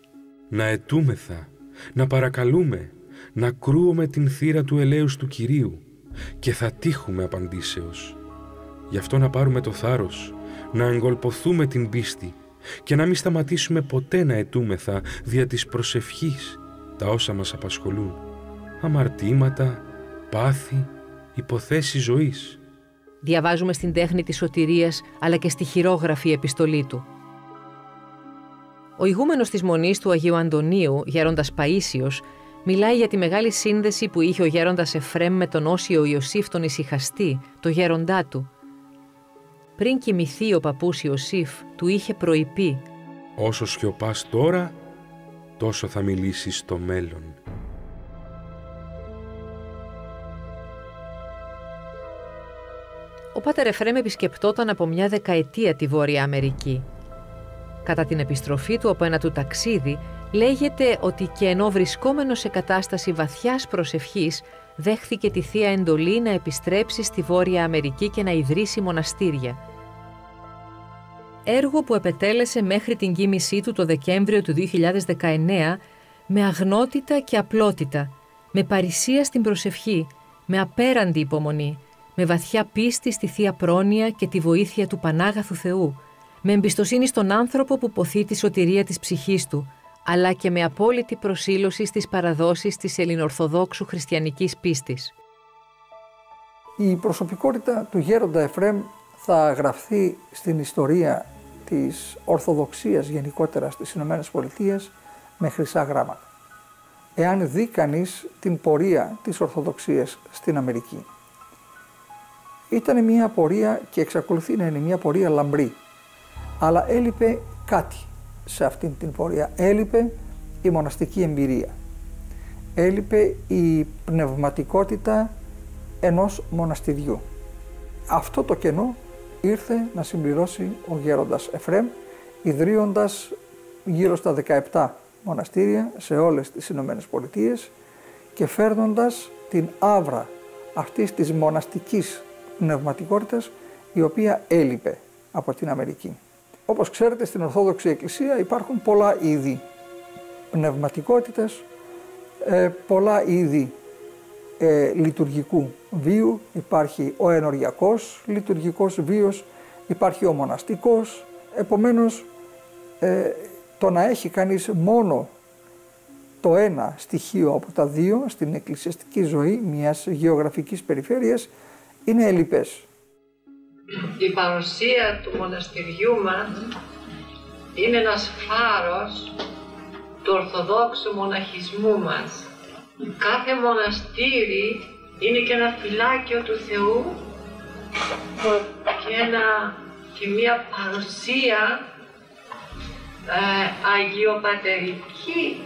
Να ετούμεθα να παρακαλούμε, να κρούουμε την θύρα του ελέους του Κυρίου και θα τύχουμε απαντήσεως. Γι' αυτό να πάρουμε το θάρρος, να εγκολποθούμε την πίστη και να μην σταματήσουμε ποτέ να ετούμεθα δια της προσευχής τα όσα μας απασχολούν. Αμαρτήματα, πάθη, υποθέσεις ζωής. Διαβάζουμε στην τέχνη της σωτηρίας αλλά και στη χειρόγραφη επιστολή του. Ο ηγούμενος της Μονής του Αγίου Αντωνίου, γέροντας Παΐσιος, μιλάει για τη μεγάλη σύνδεση που είχε ο γέροντας Εφρέμ με τον Όσιο Ιωσήφ τον ησυχαστή, το γέροντά του. Πριν κοιμηθεί ο παππούς Ιωσήφ, του είχε προειπεί «Όσο σιωπάς τώρα, τόσο θα μιλήσεις στο μέλλον. Ο Πάτερ Εφρέμ επισκεπτόταν από μια δεκαετία τη Βόρεια Αμερική. Κατά την επιστροφή του από ένα του ταξίδι, λέγεται ότι και ενώ βρισκόμενος σε κατάσταση βαθιάς προσευχής, δέχθηκε τη Θεία Εντολή να επιστρέψει στη Βόρεια Αμερική και να ιδρύσει μοναστήρια. Έργο που επετέλεσε μέχρι την κοίμησή του το Δεκέμβριο του 2019 με αγνότητα και απλότητα, με παρησία στην προσευχή, με απέραντη υπομονή, με βαθιά πίστη στη Θεία Πρόνοια και τη βοήθεια του Πανάγαθου Θεού, με εμπιστοσύνη στον άνθρωπο που ποθεί τη σωτηρία της ψυχής του, αλλά και με απόλυτη προσήλωση στις παραδόσεις της ελληνορθοδόξου χριστιανικής πίστης. Η προσωπικότητα του γέροντα Εφρέμ θα γραφθεί στην ιστορία της Ορθοδοξίας γενικότερα στις Ηνωμένες Πολιτείες με χρυσά γράμματα. Εάν δει κανείς την πορεία της Ορθοδοξίας στην Αμερική. Ήταν μια πορεία και εξακολουθεί να είναι μια πορεία λαμπρή. Αλλά έλειπε κάτι σε αυτήν την πορεία. Έλειπε η μοναστική εμπειρία. Έλειπε η πνευματικότητα ενός μοναστηριού. Αυτό το κενό ήρθε να συμπληρώσει ο γέροντας Εφρέμ, ιδρύοντας γύρω στα 17 μοναστήρια σε όλες τις Ηνωμένες Πολιτείες και φέρνοντας την άβρα αυτής της μοναστικής πνευματικότητας η οποία έλειπε από την Αμερική. Όπως ξέρετε στην Ορθόδοξη Εκκλησία υπάρχουν πολλά είδη πνευματικότητας, ε, πολλά είδη ε, λειτουργικού βίου, υπάρχει ο ενοριακός λειτουργικός βίος, υπάρχει ο μοναστικός, επομένως ε, το να έχει κανείς μόνο το ένα στοιχείο από τα δύο στην εκκλησιαστική ζωή μιας γεωγραφικής περιφέρειας είναι ελλειπές. Η παρουσία του μοναστηριού μας είναι ένας φάρος του Ορθοδόξου μοναχισμού μας κάθε μοναστήρι είναι και ένα φυλάκιο του Θεού και, ένα, και μια παρουσία ε, αγιοπατερική.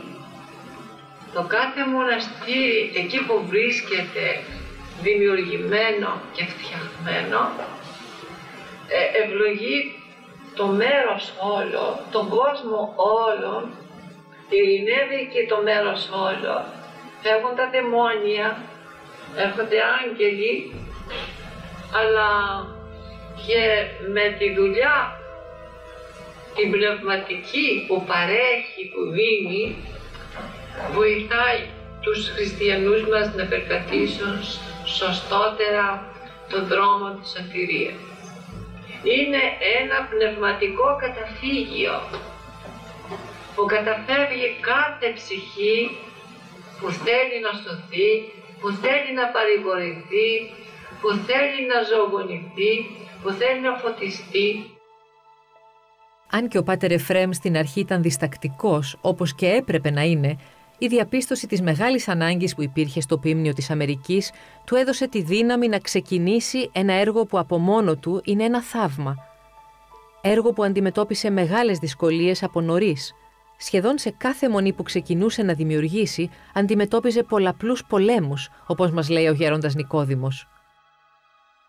Το κάθε μοναστήρι εκεί που βρίσκεται δημιουργημένο και φτιαγμένο ε, ευλογεί το μέρος όλο, τον κόσμο όλο, ειρηνεύει και το μέρος όλο. Φεύγουν τα δαιμόνια, έρχονται άγγελοι, αλλά και με τη δουλειά την πνευματική που παρέχει, που δίνει, βοηθάει τους χριστιανούς μας να περπατήσουν σωστότερα τον δρόμο της σωτηρίας. Είναι ένα πνευματικό καταφύγιο που καταφεύγει κάθε ψυχή που θέλει να σωθεί, που θέλει να παρηγορηθεί, που θέλει να ζωογονηθεί, που θέλει να φωτιστεί. Αν και ο Πάτερ Εφρέμ στην αρχή ήταν διστακτικός, όπως και έπρεπε να είναι, η διαπίστωση της μεγάλης ανάγκης που υπήρχε στο πίμνιο της Αμερικής του έδωσε τη δύναμη να ξεκινήσει ένα έργο που από μόνο του είναι ένα θαύμα. Έργο που αντιμετώπισε μεγάλες δυσκολίες από νωρίς, σχεδόν σε κάθε μονή που ξεκινούσε να δημιουργήσει, αντιμετώπιζε πολλαπλούς πολέμους, όπως μας λέει ο γέροντας Νικόδημος.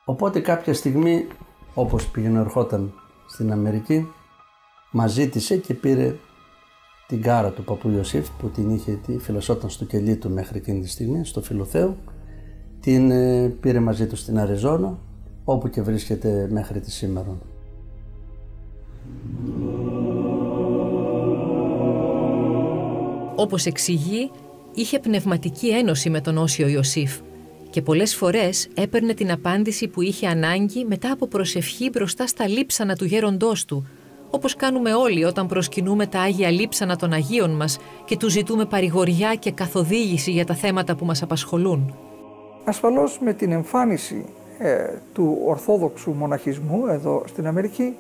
Οπότε κάποια στιγμή, όπως πήγαινε ερχόταν στην Αμερική, μας ζήτησε και πήρε την κάρα του παππού Ιωσήφ που την είχε, τη φυλασσόταν στο κελί του μέχρι εκείνη τη στιγμή, στο Φιλοθέο. Την ε, πήρε μαζί του στην Αριζόνα, όπου και βρίσκεται μέχρι τη σήμερα. Όπως εξηγεί, είχε πνευματική ένωση με τον Όσιο Ιωσήφ και πολλές φορές έπαιρνε την απάντηση που είχε ανάγκη μετά από προσευχή μπροστά στα λείψανα του γέροντός του, όπως κάνουμε όλοι όταν προσκυνούμε τα Άγια λείψανα των Αγίων μας και τους ζητούμε παρηγοριά και καθοδήγηση για τα θέματα που μας απασχολούν. Ασφαλώς με την εμφάνιση ε, του Ορθόδοξου μοναχισμού εδώ στην Αμερική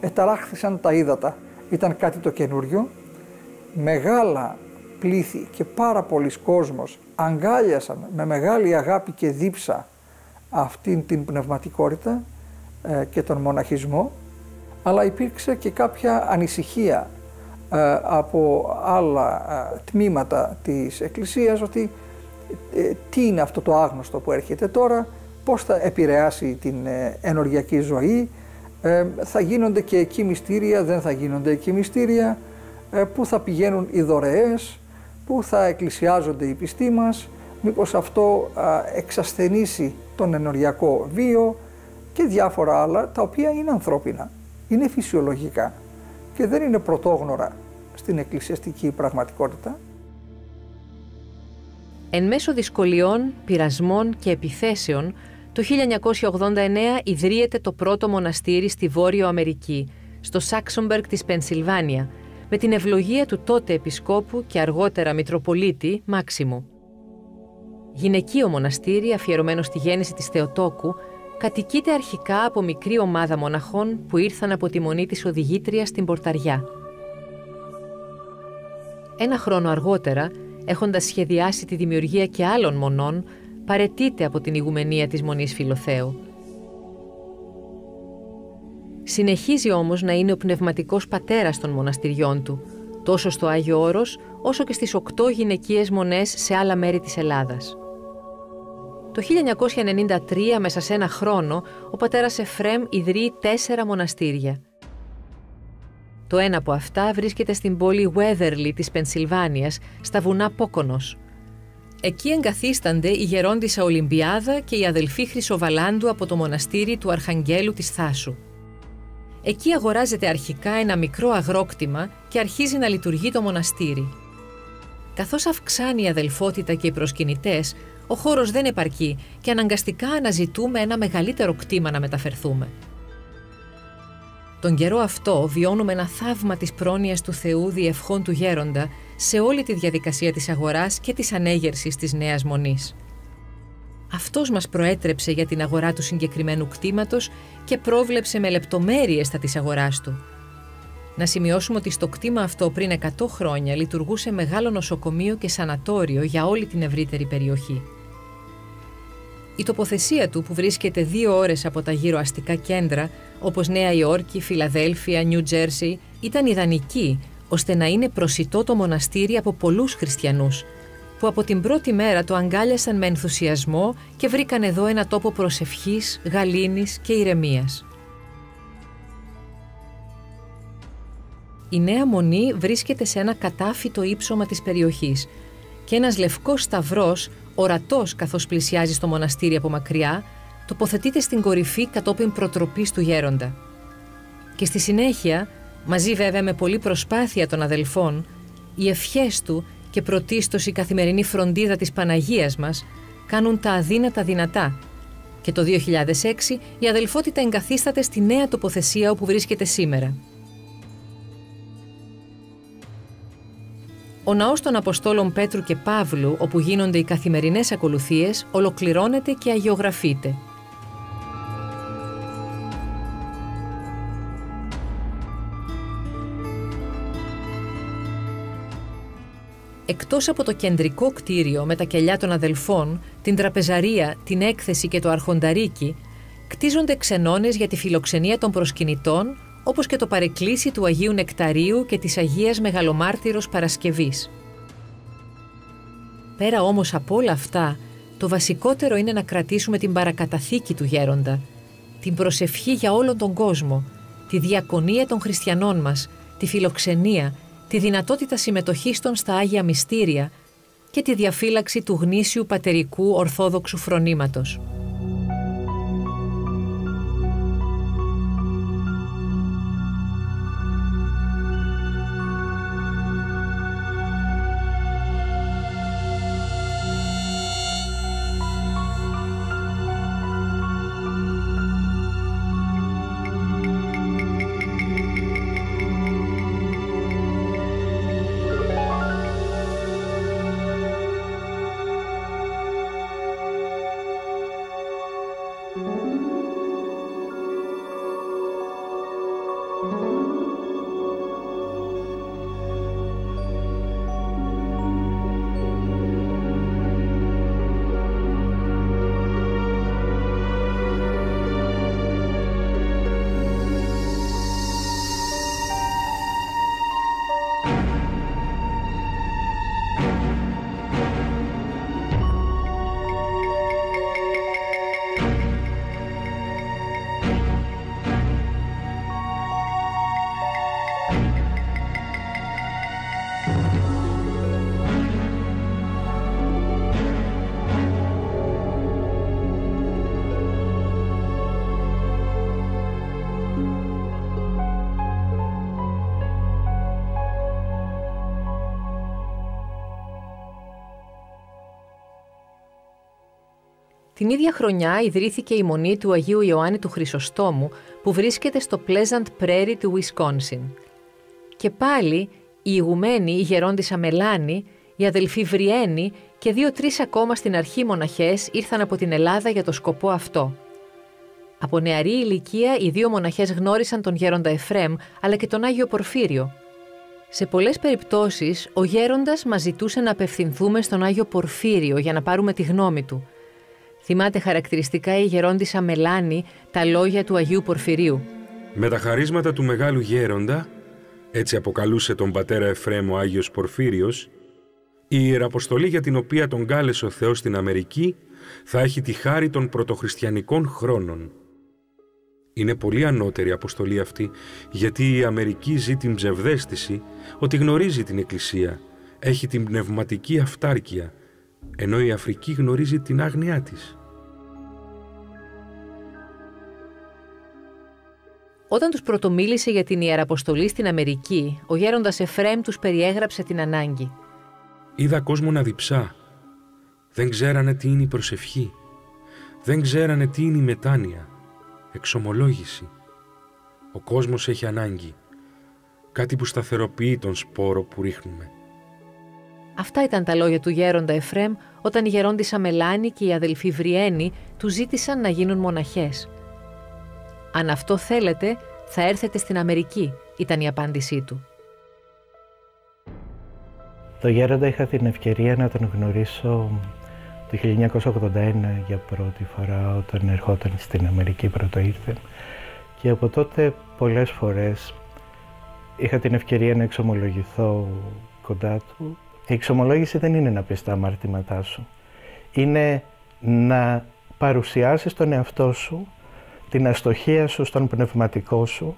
εταράχθησαν τα ύδατα. Ήταν κάτι το καινούριο μεγάλα πλήθη και πάρα πολλοί κόσμος αγκάλιασαν με μεγάλη αγάπη και δίψα αυτήν την πνευματικότητα ε, και τον μοναχισμό αλλά υπήρξε και κάποια ανησυχία ε, από άλλα ε, τμήματα της Εκκλησίας ότι τι είναι αυτό το άγνωστο που έρχεται τώρα, πώς θα επηρεάσει την ενοριακή ζωή, θα γίνονται και εκεί μυστήρια, δεν θα γίνονται εκεί μυστήρια, πού θα πηγαίνουν οι δωρεές, πού θα εκκλησιάζονται οι πιστοί μας, μήπως αυτό εξασθενήσει τον ενοριακό βίο και διάφορα άλλα τα οποία είναι ανθρώπινα, είναι φυσιολογικά και δεν είναι πρωτόγνωρα στην εκκλησιαστική πραγματικότητα. Εν μέσω δυσκολιών, πειρασμών και επιθέσεων, το 1989 ιδρύεται το πρώτο μοναστήρι στη Βόρειο Αμερική, στο Σάξομπεργκ της Πενσιλβάνια, με την ευλογία του τότε επισκόπου και αργότερα Μητροπολίτη Μάξιμου. Γυναικείο μοναστήρι αφιερωμένο στη γέννηση της Θεοτόκου, κατοικείται αρχικά από μικρή ομάδα μοναχών που ήρθαν από τη μονή της οδηγήτριας στην Πορταριά. Ένα χρόνο αργότερα, έχοντας σχεδιάσει τη δημιουργία και άλλων μονών, παρετείται από την ηγουμενία της Μονής Φιλοθέου. Συνεχίζει όμως να είναι ο πνευματικός πατέρας των μοναστηριών του, τόσο στο Άγιο Όρος, όσο και στις οκτώ γυναικείες μονές σε άλλα μέρη της Ελλάδας. Το 1993, μέσα σε ένα χρόνο, ο πατέρας Εφρέμ ιδρύει τέσσερα μοναστήρια. Το ένα από αυτά βρίσκεται στην πόλη Weatherly της Πενσιλβάνιας, στα βουνά Πόκονος. Εκεί εγκαθίστανται η γερόντισα Ολυμπιάδα και η αδελφή Χρυσοβαλάντου από το μοναστήρι του Αρχαγγέλου της Θάσου. Εκεί αγοράζεται αρχικά ένα μικρό αγρόκτημα και αρχίζει να λειτουργεί το μοναστήρι. Καθώς αυξάνει η αδελφότητα και οι προσκυνητές, ο χώρος δεν επαρκεί και αναγκαστικά αναζητούμε ένα μεγαλύτερο κτήμα να μεταφερθούμε. Τον καιρό αυτό βιώνουμε ένα θαύμα της πρόνοιας του Θεού διευχών του γέροντα σε όλη τη διαδικασία της αγοράς και της ανέγερσης της νέας μονής. Αυτός μας προέτρεψε για την αγορά του συγκεκριμένου κτήματος και πρόβλεψε με λεπτομέρειες τα της αγοράς του. Να σημειώσουμε ότι στο κτήμα αυτό πριν 100 χρόνια λειτουργούσε μεγάλο νοσοκομείο και σανατόριο για όλη την ευρύτερη περιοχή. Η τοποθεσία του που βρίσκεται δύο ώρες από τα γύρω αστικά κέντρα όπως Νέα Υόρκη, Φιλαδέλφια, Νιου Τζέρσι ήταν ιδανική ώστε να είναι προσιτό το μοναστήρι από πολλούς χριστιανούς που από την πρώτη μέρα το αγκάλιασαν με ενθουσιασμό και βρήκαν εδώ ένα τόπο προσευχής, γαλήνης και ηρεμίας. Η νέα μονή βρίσκεται σε ένα κατάφυτο ύψωμα της περιοχής και ένας λευκός σταυρός, ορατός καθώς πλησιάζει στο μοναστήρι από μακριά, τοποθετείται στην κορυφή κατόπιν προτροπής του γέροντα. Και στη συνέχεια, μαζί βέβαια με πολλή προσπάθεια των αδελφών, οι ευχές του και πρωτίστως η καθημερινή φροντίδα της Παναγίας μας κάνουν τα αδύνατα δυνατά και το 2006 η αδελφότητα εγκαθίσταται στη νέα τοποθεσία όπου βρίσκεται σήμερα. Ο ναός των Αποστόλων Πέτρου και Παύλου, όπου γίνονται οι καθημερινές ακολουθίες, ολοκληρώνεται και αγιογραφείται – Εκτός από το κεντρικό κτίριο με τα κελιά των αδελφών, την τραπεζαρία, την έκθεση και το αρχονταρίκι, κτίζονται ξενώνες για τη φιλοξενία των προσκυνητών, όπως και το παρεκκλήσι του Αγίου Νεκταρίου και της Αγίας Μεγαλομάρτυρος Παρασκευής. Πέρα όμως από όλα αυτά, το βασικότερο είναι να κρατήσουμε την παρακαταθήκη του γέροντα, την προσευχή για όλον τον κόσμο, τη διακονία των χριστιανών μας, τη φιλοξενία, τη δυνατότητα συμμετοχής των στα Άγια Μυστήρια και τη διαφύλαξη του γνήσιου πατερικού ορθόδοξου φρονήματος. Την ίδια χρονιά ιδρύθηκε η Μονή του Αγίου Ιωάννη του Χρυσοστόμου που βρίσκεται στο Pleasant Prairie του Wisconsin. Και πάλι η ηγουμένη, η γερόντισα Μελάνη, η αδελφή Βριένη και δύο-τρεις ακόμα στην αρχή μοναχές ήρθαν από την Ελλάδα για το σκοπό αυτό. Από νεαρή ηλικία οι δύο μοναχές γνώρισαν τον γέροντα Εφρέμ αλλά και τον Άγιο Πορφύριο. Σε πολλές περιπτώσεις ο γέροντας μας ζητούσε να απευθυνθούμε στον Άγιο Πορφύριο για να πάρουμε τη γνώμη του. Θυμάται χαρακτηριστικά η γερόντισα Μελάνη τα λόγια του Αγίου Πορφυρίου. Με τα χαρίσματα του Μεγάλου Γέροντα, έτσι αποκαλούσε τον πατέρα Εφρέμ ο Άγιος Πορφύριος, η Ιεραποστολή για την οποία τον κάλεσε ο Θεός στην Αμερική θα έχει τη χάρη των πρωτοχριστιανικών χρόνων. Είναι πολύ ανώτερη αποστολή αυτή, γιατί η Αμερική ζει την ψευδέστηση ότι γνωρίζει την Εκκλησία, έχει την πνευματική αυτάρκεια, ενώ η Αφρική γνωρίζει την άγνοιά της. Όταν τους πρωτομίλησε για την Ιεραποστολή στην Αμερική, ο γέροντας Εφρέμ τους περιέγραψε την ανάγκη. Είδα κόσμο να διψά. Δεν ξέρανε τι είναι η προσευχή. Δεν ξέρανε τι είναι η μετάνοια. Εξομολόγηση. Ο κόσμος έχει ανάγκη. Κάτι που σταθεροποιεί τον σπόρο που ρίχνουμε. Αυτά ήταν τα λόγια του γέροντα Εφρέμ όταν η γερόντισα Μελάνη και η αδελφή Βριένη του ζήτησαν να γίνουν μοναχές. «Αν αυτό θέλετε, θα έρθετε στην Αμερική», ήταν η απάντησή του. Το γέροντα είχα την ευκαιρία να τον γνωρίσω το 1981 για πρώτη φορά όταν ερχόταν στην Αμερική πρώτο ήρθε και από τότε πολλές φορές είχα την ευκαιρία να εξομολογηθώ κοντά του. Η εξομολόγηση δεν είναι να πεις τα αμαρτήματά σου. Είναι να παρουσιάσεις τον εαυτό σου, την αστοχία σου στον πνευματικό σου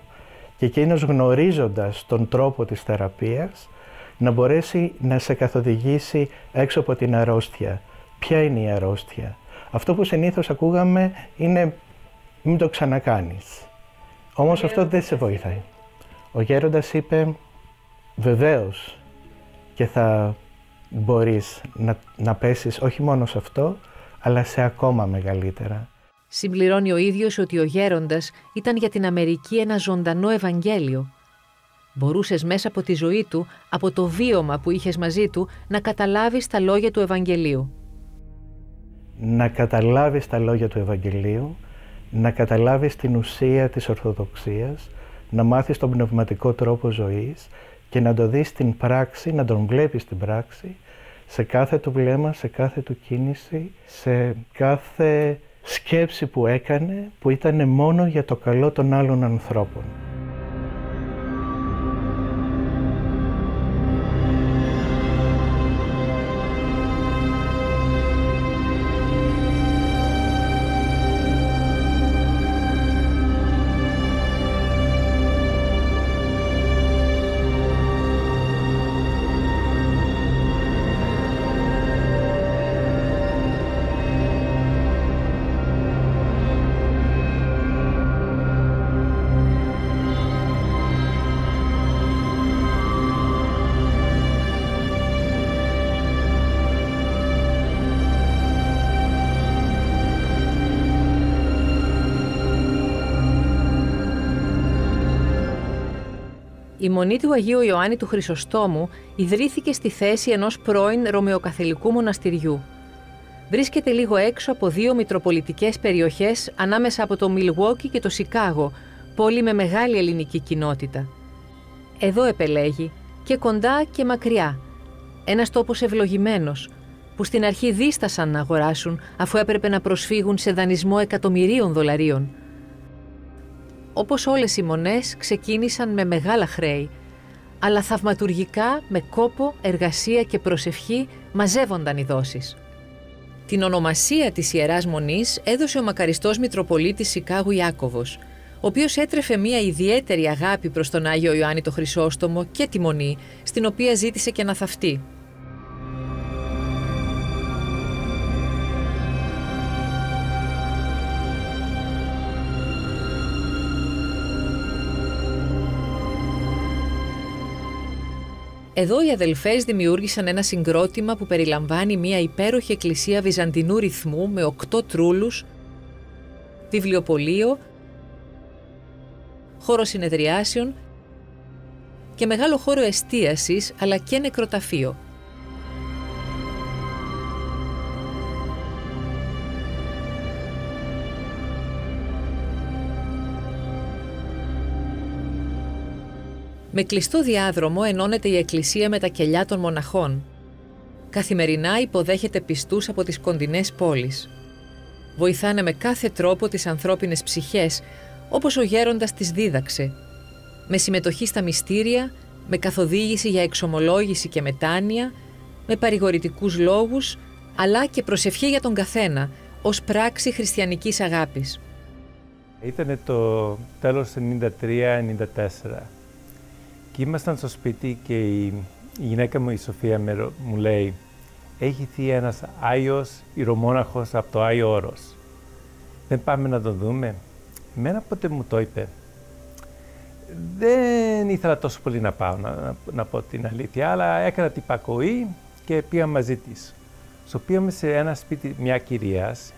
και εκείνος γνωρίζοντας τον τρόπο της θεραπείας να μπορέσει να σε καθοδηγήσει έξω από την αρρώστια. Ποια είναι η αρρώστια; Αυτό που συνήθως ακούγαμε είναι μην το ξανακάνεις. Όμως αυτό δεν σε βοηθάει. Ο γέροντας είπε βεβαίως και θα μπορείς να, να πέσεις όχι μόνο σε αυτό, αλλά σε ακόμα μεγαλύτερα. Συμπληρώνει ο ίδιος ότι ο γέροντας ήταν για την Αμερική ένα ζωντανό Ευαγγέλιο. Μπορούσες μέσα από τη ζωή του, από το βίωμα που είχες μαζί του, να καταλάβεις τα λόγια του Ευαγγελίου. Να καταλάβεις τα λόγια του Ευαγγελίου, να καταλάβεις την ουσία της Ορθοδοξίας, να μάθεις τον πνευματικό τρόπο ζωής και να το δεις στην πράξη, να τον βλέπεις στην πράξη, σε κάθε του βλέμμα, σε κάθε του κίνηση, σε κάθε σκέψη που έκανε που ήταν μόνο για το καλό των άλλων ανθρώπων. Μονή του Αγίου Ιωάννη του Χρυσοστόμου ιδρύθηκε στη θέση ενός πρώην Ρωμαιοκαθολικού μοναστηριού. Βρίσκεται λίγο έξω από δύο μητροπολιτικές περιοχές ανάμεσα από το Μιλγουόκι και το Σικάγο, πόλη με μεγάλη ελληνική κοινότητα. Εδώ επελέγει, και κοντά και μακριά. Ένας τόπος ευλογημένος, που στην αρχή δίστασαν να αγοράσουν αφού έπρεπε να προσφύγουν σε δανεισμό εκατομμυρίων δολαρίων – όπως όλες οι μονές, ξεκίνησαν με μεγάλα χρέη, αλλά θαυματουργικά, με κόπο, εργασία και προσευχή, μαζεύονταν οι δόσεις. Την ονομασία της Ιεράς Μονής έδωσε ο μακαριστός Μητροπολίτης Σικάγου Ιάκωβος, ο οποίος έτρεφε μια ιδιαίτερη αγάπη προς τον Άγιο Ιωάννη το Χρυσόστομο και τη Μονή, στην οποία ζήτησε και να θαυτεί. Εδώ οι αδελφές δημιούργησαν ένα συγκρότημα που περιλαμβάνει μια υπέροχη εκκλησία βυζαντινού ρυθμού με οκτώ τρούλους, βιβλιοπωλείο, χώρο συνεδριάσεων και μεγάλο χώρο εστίασης αλλά και νεκροταφείο. Με κλειστό διάδρομο ενώνεται η εκκλησία με τα κελιά των μοναχών. Καθημερινά υποδέχεται πιστούς από τις κοντινές πόλεις. Βοηθάνε με κάθε τρόπο τις ανθρώπινες ψυχές, όπως ο γέροντας τις δίδαξε. Με συμμετοχή στα μυστήρια, με καθοδήγηση για εξομολόγηση και μετάνοια, με παρηγορητικούς λόγους, αλλά και προσευχή για τον καθένα, ως πράξη χριστιανικής αγάπης. Ήταν το τέλος 93-94 και ήμασταν στο σπίτι και η, γυναίκα μου η Σοφία μου λέει έχει θεί ένας Άγιος ηρομόναχος από το Άγιο Όρος. Δεν πάμε να τον δούμε. Μένα ποτέ μου το είπε. Δεν ήθελα τόσο πολύ να πάω, να, να, πω την αλήθεια, αλλά έκανα την πακοή και πήγα μαζί της. Στο πήγαμε σε ένα σπίτι μια κυρίας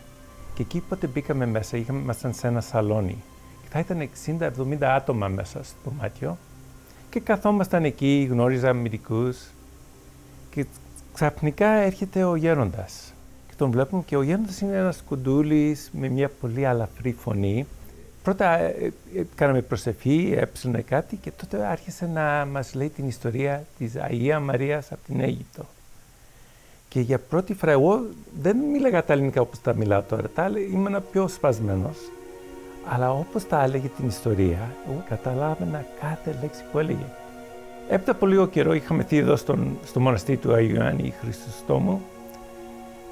και εκεί πότε μπήκαμε μέσα, ήμασταν σε ένα σαλόνι. Και θα ήταν 60-70 άτομα μέσα στο δωμάτιο και καθόμασταν εκεί, γνώριζα μερικού και ξαφνικά έρχεται ο γέροντας. Και τον βλέπουμε και ο γέροντας είναι ένας κουντούλης με μια πολύ αλαφρή φωνή. Πρώτα ε, ε, κάναμε προσευχή, έψουνε κάτι και τότε άρχισε να μας λέει την ιστορία της Αγίας Μαρίας από την Αίγυπτο. Και για πρώτη φορά εγώ δεν μίλαγα τα ελληνικά όπως τα μιλάω τώρα, τα ήμουν πιο σπασμένος. Αλλά όπως τα έλεγε την ιστορία, εγώ καταλάβαινα κάθε λέξη που έλεγε. Έπειτα από λίγο καιρό είχαμε δει εδώ στον, στο μοναστήρι του Αγίου Ιωάννη Χριστοστόμου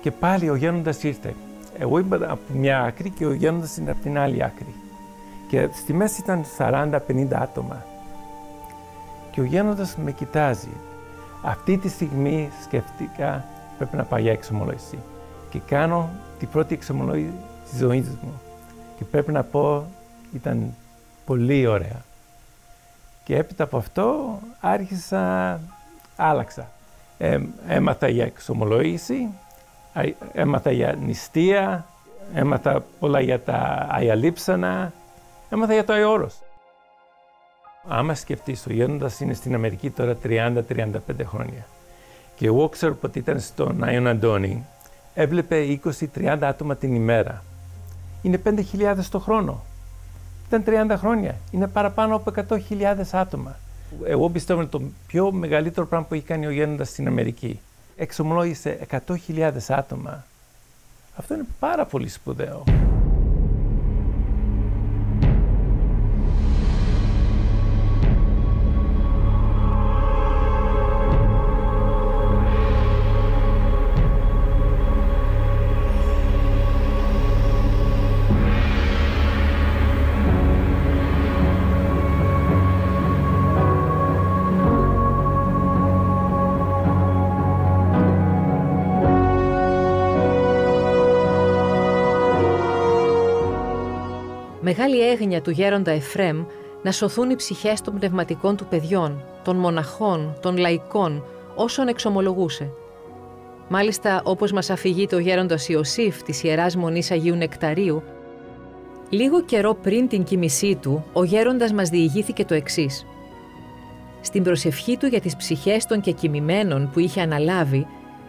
και πάλι ο Γέροντας ήρθε. Εγώ ήμουν από μια άκρη και ο Γέροντας είναι από την άλλη άκρη. Και στη μέση ήταν 40-50 άτομα. Και ο Γέροντας με κοιτάζει. Αυτή τη στιγμή σκέφτηκα πρέπει να πάω για εξομολόγηση. Και κάνω την πρώτη εξομολόγηση της ζωής μου. Και πρέπει να πω, ήταν πολύ ωραία. Και έπειτα από αυτό άρχισα, άλλαξα. Ε, έμαθα για εξομολόγηση, έμαθα για νηστεία, έμαθα πολλά για τα Αγιαλείψανα, έμαθα για το Αϊόρος. Άμα σκεφτείς, ο Γέροντας είναι στην Αμερική τώρα 30-35 χρόνια. Και εγώ ξέρω ότι ήταν στον Άιον Αντώνη, έβλεπε 20-30 άτομα την ημέρα είναι 5.000 το χρόνο. Ήταν 30 χρόνια. Είναι παραπάνω από 100.000 άτομα. Εγώ πιστεύω ότι το πιο μεγαλύτερο πράγμα που έχει κάνει ο Γέροντας στην Αμερική. Εξομολόγησε 100.000 άτομα. Αυτό είναι πάρα πολύ σπουδαίο. Μεγάλη έγνοια του γέροντα Εφρέμ να σωθούν οι ψυχές των πνευματικών του παιδιών, των μοναχών, των λαϊκών, όσων εξομολογούσε. Μάλιστα, όπως μας αφηγεί ο γέροντας Ιωσήφ της Ιεράς Μονής Αγίου Νεκταρίου, λίγο καιρό πριν την κοιμησή του, ο γέροντας μας διηγήθηκε το εξής. Στην προσευχή του για τις ψυχές των κεκοιμημένων που είχε αναλάβει,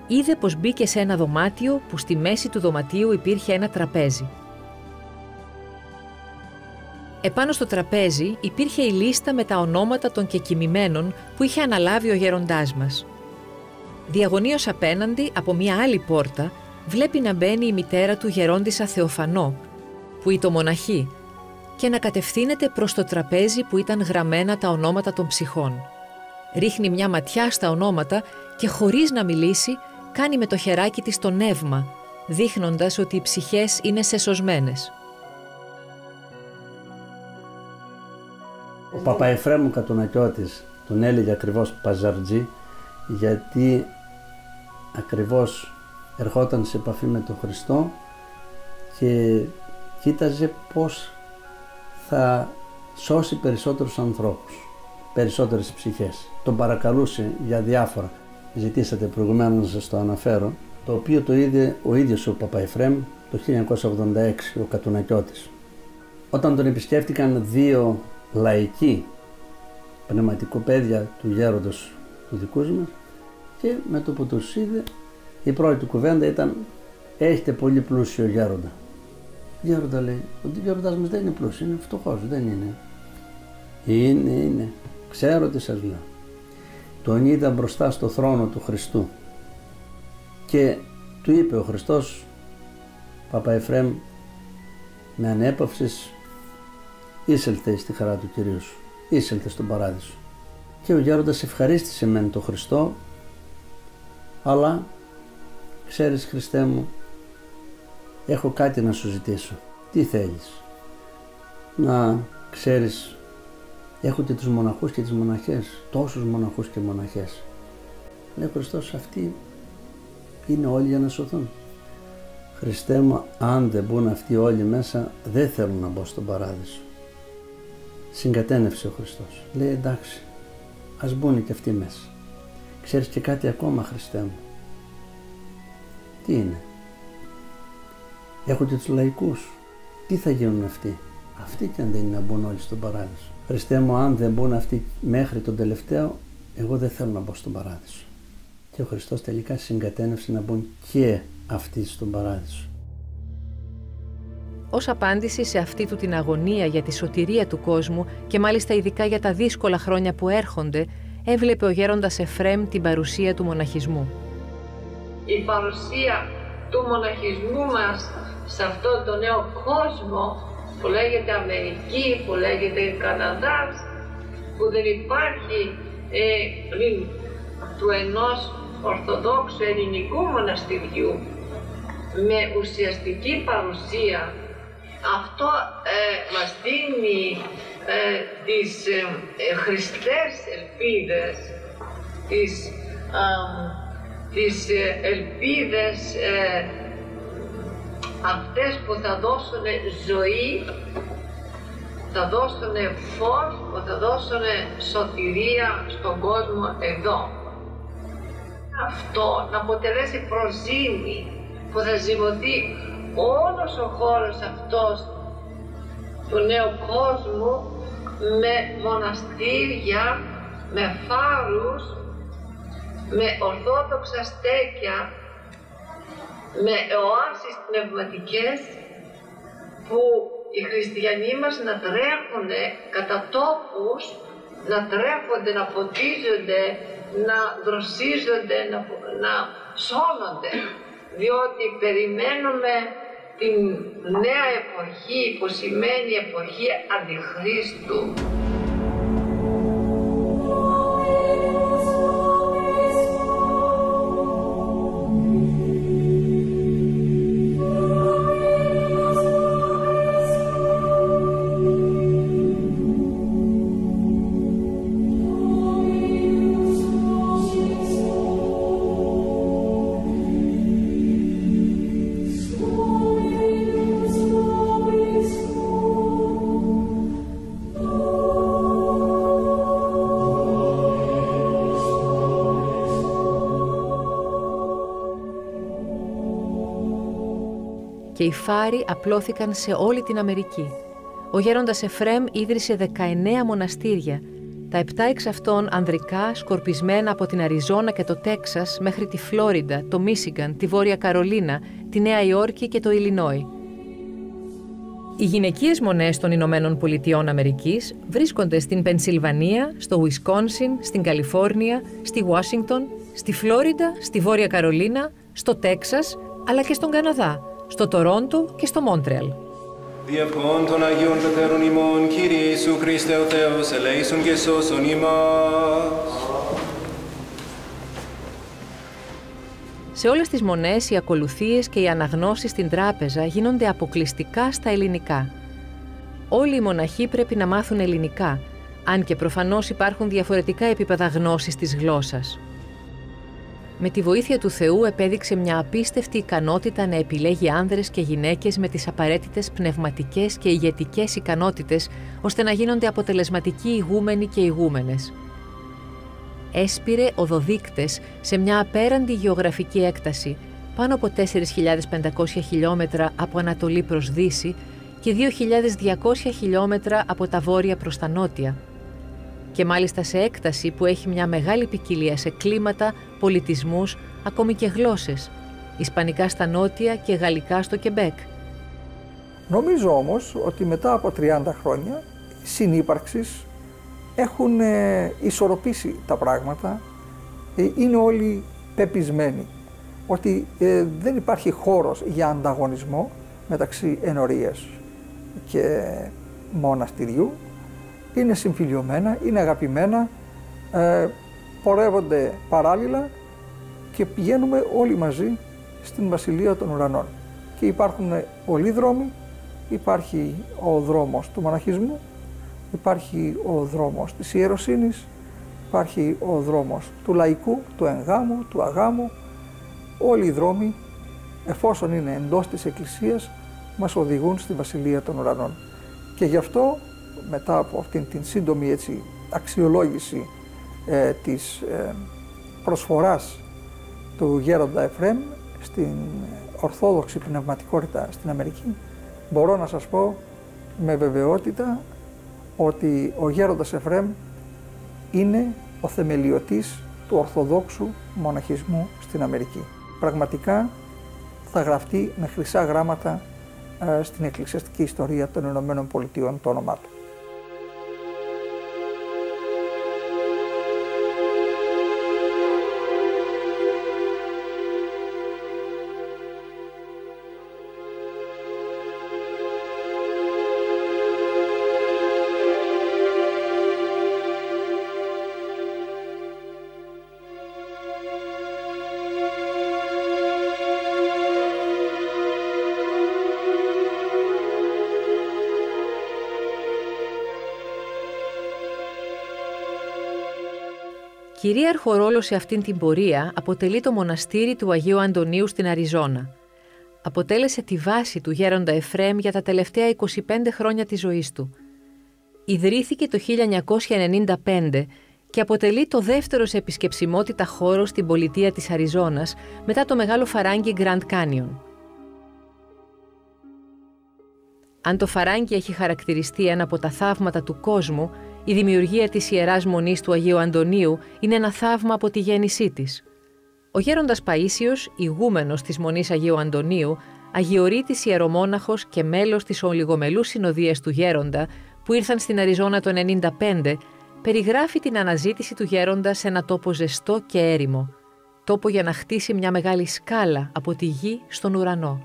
είδε πως μπήκε σε ένα δωμάτιο που στη μέση του δωματίου υπήρχε ένα τραπέζι. Επάνω στο τραπέζι υπήρχε η λίστα με τα ονόματα των κεκοιμημένων που είχε αναλάβει ο γέροντάς μας. Διαγωνίως απέναντι, από μια άλλη πόρτα, βλέπει να μπαίνει η μητέρα του γερόντισα Θεοφανό, που ήταν μοναχή, και να κατευθύνεται προς το τραπέζι που ήταν γραμμένα τα ονόματα των ψυχών. Ρίχνει μια ματιά στα ονόματα και χωρίς να μιλήσει κάνει με το χεράκι της το νεύμα, δείχνοντας ότι οι ψυχές είναι σεσωσμένες. Παπαεφρέμου Κατουνακιώτης τον έλεγε ακριβώς Παζαρτζή γιατί ακριβώς ερχόταν σε επαφή με τον Χριστό και κοίταζε πώς θα σώσει περισσότερους ανθρώπους. περισσότερες ψυχές. Τον παρακαλούσε για διάφορα. Ζητήσατε προηγουμένως να σας το αναφέρω, το οποίο το είδε ο ίδιος ο Παπαϊφρέμ το 1986, ο Κατουνακιώτης. Όταν τον επισκέφτηκαν δύο λαϊκοί πνευματικοπαίδια του γέροντος του δικού μας και με το που τους είδε η πρώτη του κουβέντα ήταν έχετε πολύ πλούσιο γέροντα. Γέροντα λέει, ο γέροντας μας δεν είναι πλούσιος, είναι φτωχός, δεν είναι. Είναι, είναι. Ξέρω τι σας λέω. Τον είδα μπροστά στο θρόνο του Χριστού και του είπε ο Χριστός Παπα Εφραίμ με ανέπαυσης ήσελθε στη χαρά του Κυρίου σου, ήσελθε στον παράδεισο. Και ο γέροντας ευχαρίστησε μεν τον Χριστό αλλά ξέρεις Χριστέ μου έχω κάτι να σου ζητήσω. Τι θέλεις; Να ξέρεις έχω και τους μοναχούς και τις μοναχές, τόσους μοναχούς και μοναχές. Λέει ο Χριστός αυτοί είναι όλοι για να σωθούν. Χριστέ μου, αν δεν μπουν αυτοί όλοι μέσα, δεν θέλουν να μπω στον παράδεισο. Συγκατένευσε ο Χριστός. Λέει εντάξει, ας μπουν και αυτοί μέσα. Ξέρεις και κάτι ακόμα Χριστέ μου; Τι είναι; Έχω και τους λαϊκούς. Τι θα γίνουν αυτοί; Αυτοί και αν δεν είναι να μπουν όλοι στον παράδεισο. Χριστέ μου, αν δεν μπουν αυτοί μέχρι τον τελευταίο, εγώ δεν θέλω να μπω στον παράδεισο. Και ο Χριστός τελικά συγκατένευσε να μπουν και αυτοί στον παράδεισο. Ως απάντηση σε αυτή του την αγωνία για τη σωτηρία του κόσμου και μάλιστα ειδικά για τα δύσκολα χρόνια που έρχονται, έβλεπε ο γέροντας Εφρέμ την παρουσία του μοναχισμού. Η παρουσία του μοναχισμού μας σε αυτόν τον νέο κόσμο που λέγεται Αμερική, που λέγεται Καναδάς, που δεν υπάρχει ε, του ενός Ορθοδόξου ελληνικού μοναστηριού με ουσιαστική παρουσία αυτό ε, μας δίνει ε, τις ε, ε χριστές ελπίδες, τις, τις ελπίδες αυτές που θα δώσουν ζωή, θα δώσουν φως, που θα δώσουν σωτηρία στον κόσμο εδώ. Αυτό να αποτελέσει προζήμη που θα ζυμωθεί όλος ο χώρος αυτός του νέου κόσμου με μοναστήρια, με φάρους, με ορθόδοξα στέκια, με οάσεις πνευματικές που οι χριστιανοί μας να τρέχουν κατά τόπους, να τρέφονται, να ποτίζονται, να δροσίζονται, να, να σώνονται, διότι περιμένουμε την νέα εποχή που σημαίνει εποχή Αντιχρίστου. Οι φάροι απλώθηκαν σε όλη την Αμερική. Ο γέροντας Εφρέμ ίδρυσε 19 μοναστήρια, τα επτά εξ αυτών ανδρικά σκορπισμένα από την Αριζόνα και το Τέξας μέχρι τη Φλόριντα, το Μίσιγκαν, τη Βόρεια Καρολίνα, τη Νέα Υόρκη και το Ιλινόι. Οι γυναικείες μονές των Ηνωμένων Πολιτειών Αμερικής βρίσκονται στην Πενσιλβανία, στο Ουισκόνσιν, στην Καλιφόρνια, στη Ουάσιγκτον, στη Φλόριντα, στη Βόρεια Καρολίνα, στο Τέξας, αλλά και στον Καναδά, στο Τορόντο και στο Μόντρεαλ. Διευχών των Αγίων Πετέρων ημών, Κύριε Ιησού Χριστέ ο Θεός, ελέησον και σώσον ημάς. Σε όλες τις μονές οι ακολουθίες και οι αναγνώσεις στην τράπεζα γίνονται αποκλειστικά στα ελληνικά. Όλοι οι μοναχοί πρέπει να μάθουν ελληνικά, αν και προφανώς υπάρχουν διαφορετικά επίπεδα γνώσης της γλώσσας. Με τη βοήθεια του Θεού επέδειξε μια απίστευτη ικανότητα να επιλέγει άνδρες και γυναίκες με τις απαραίτητες πνευματικές και ηγετικές ικανότητες, ώστε να γίνονται αποτελεσματικοί ηγούμενοι και ηγούμενες. Έσπηρε οδοδείκτες σε μια απέραντη γεωγραφική έκταση, πάνω από 4.500 χιλιόμετρα από Ανατολή προς Δύση και 2.200 χιλιόμετρα από τα βόρεια προς τα νότια, και μάλιστα σε έκταση που έχει μια μεγάλη ποικιλία σε κλίματα, πολιτισμούς, ακόμη και γλώσσες, ισπανικά στα νότια και γαλλικά στο Κεμπέκ. Νομίζω όμως ότι μετά από 30 χρόνια συνύπαρξης έχουν ε, ισορροπήσει τα πράγματα, ε, είναι όλοι πεπισμένοι ότι ε, δεν υπάρχει χώρος για ανταγωνισμό μεταξύ ενορίας και μοναστηριού είναι συμφιλειωμένα, είναι αγαπημένα, ε, πορεύονται παράλληλα και πηγαίνουμε όλοι μαζί στην Βασιλεία των Ουρανών. Και υπάρχουν πολλοί δρόμοι, υπάρχει ο δρόμος του μοναχισμού, υπάρχει ο δρόμος της ιεροσύνης, υπάρχει ο δρόμος του λαϊκού, του εγγάμου, του αγάμου. Όλοι οι δρόμοι, εφόσον είναι εντός της Εκκλησίας, μας οδηγούν στη Βασιλεία των Ουρανών. Και γι' αυτό μετά από αυτήν την σύντομη έτσι, αξιολόγηση ε, της ε, προσφοράς του γέροντα Εφρέμ στην ορθόδοξη πνευματικότητα στην Αμερική, μπορώ να σας πω με βεβαιότητα ότι ο γέροντας Εφρέμ είναι ο θεμελιωτής του ορθοδόξου μοναχισμού στην Αμερική. Πραγματικά θα γραφτεί με χρυσά γράμματα ε, στην εκκλησιαστική ιστορία των Ηνωμένων Πολιτειών το όνομά του. Κυρίαρχο ρόλο σε αυτήν την πορεία αποτελεί το μοναστήρι του Αγίου Αντωνίου στην Αριζόνα. Αποτέλεσε τη βάση του γέροντα Εφρέμ για τα τελευταία 25 χρόνια της ζωής του. Ιδρύθηκε το 1995 και αποτελεί το δεύτερο σε επισκεψιμότητα χώρο στην πολιτεία της Αριζόνας μετά το μεγάλο φαράγγι Grand Canyon. Αν το φαράγγι έχει χαρακτηριστεί ένα από τα θαύματα του κόσμου, η δημιουργία της Ιεράς Μονής του Αγίου Αντωνίου είναι ένα θαύμα από τη γέννησή της. Ο γέροντας Παΐσιος, ηγούμενος της Μονής Αγίου Αντωνίου, αγιορείτης ιερομόναχος και μέλος της ολιγομελούς συνοδείας του γέροντα, που ήρθαν στην Αριζόνα το 1995, περιγράφει την αναζήτηση του γέροντα σε ένα τόπο ζεστό και έρημο, τόπο για να χτίσει μια μεγάλη σκάλα από τη γη στον ουρανό.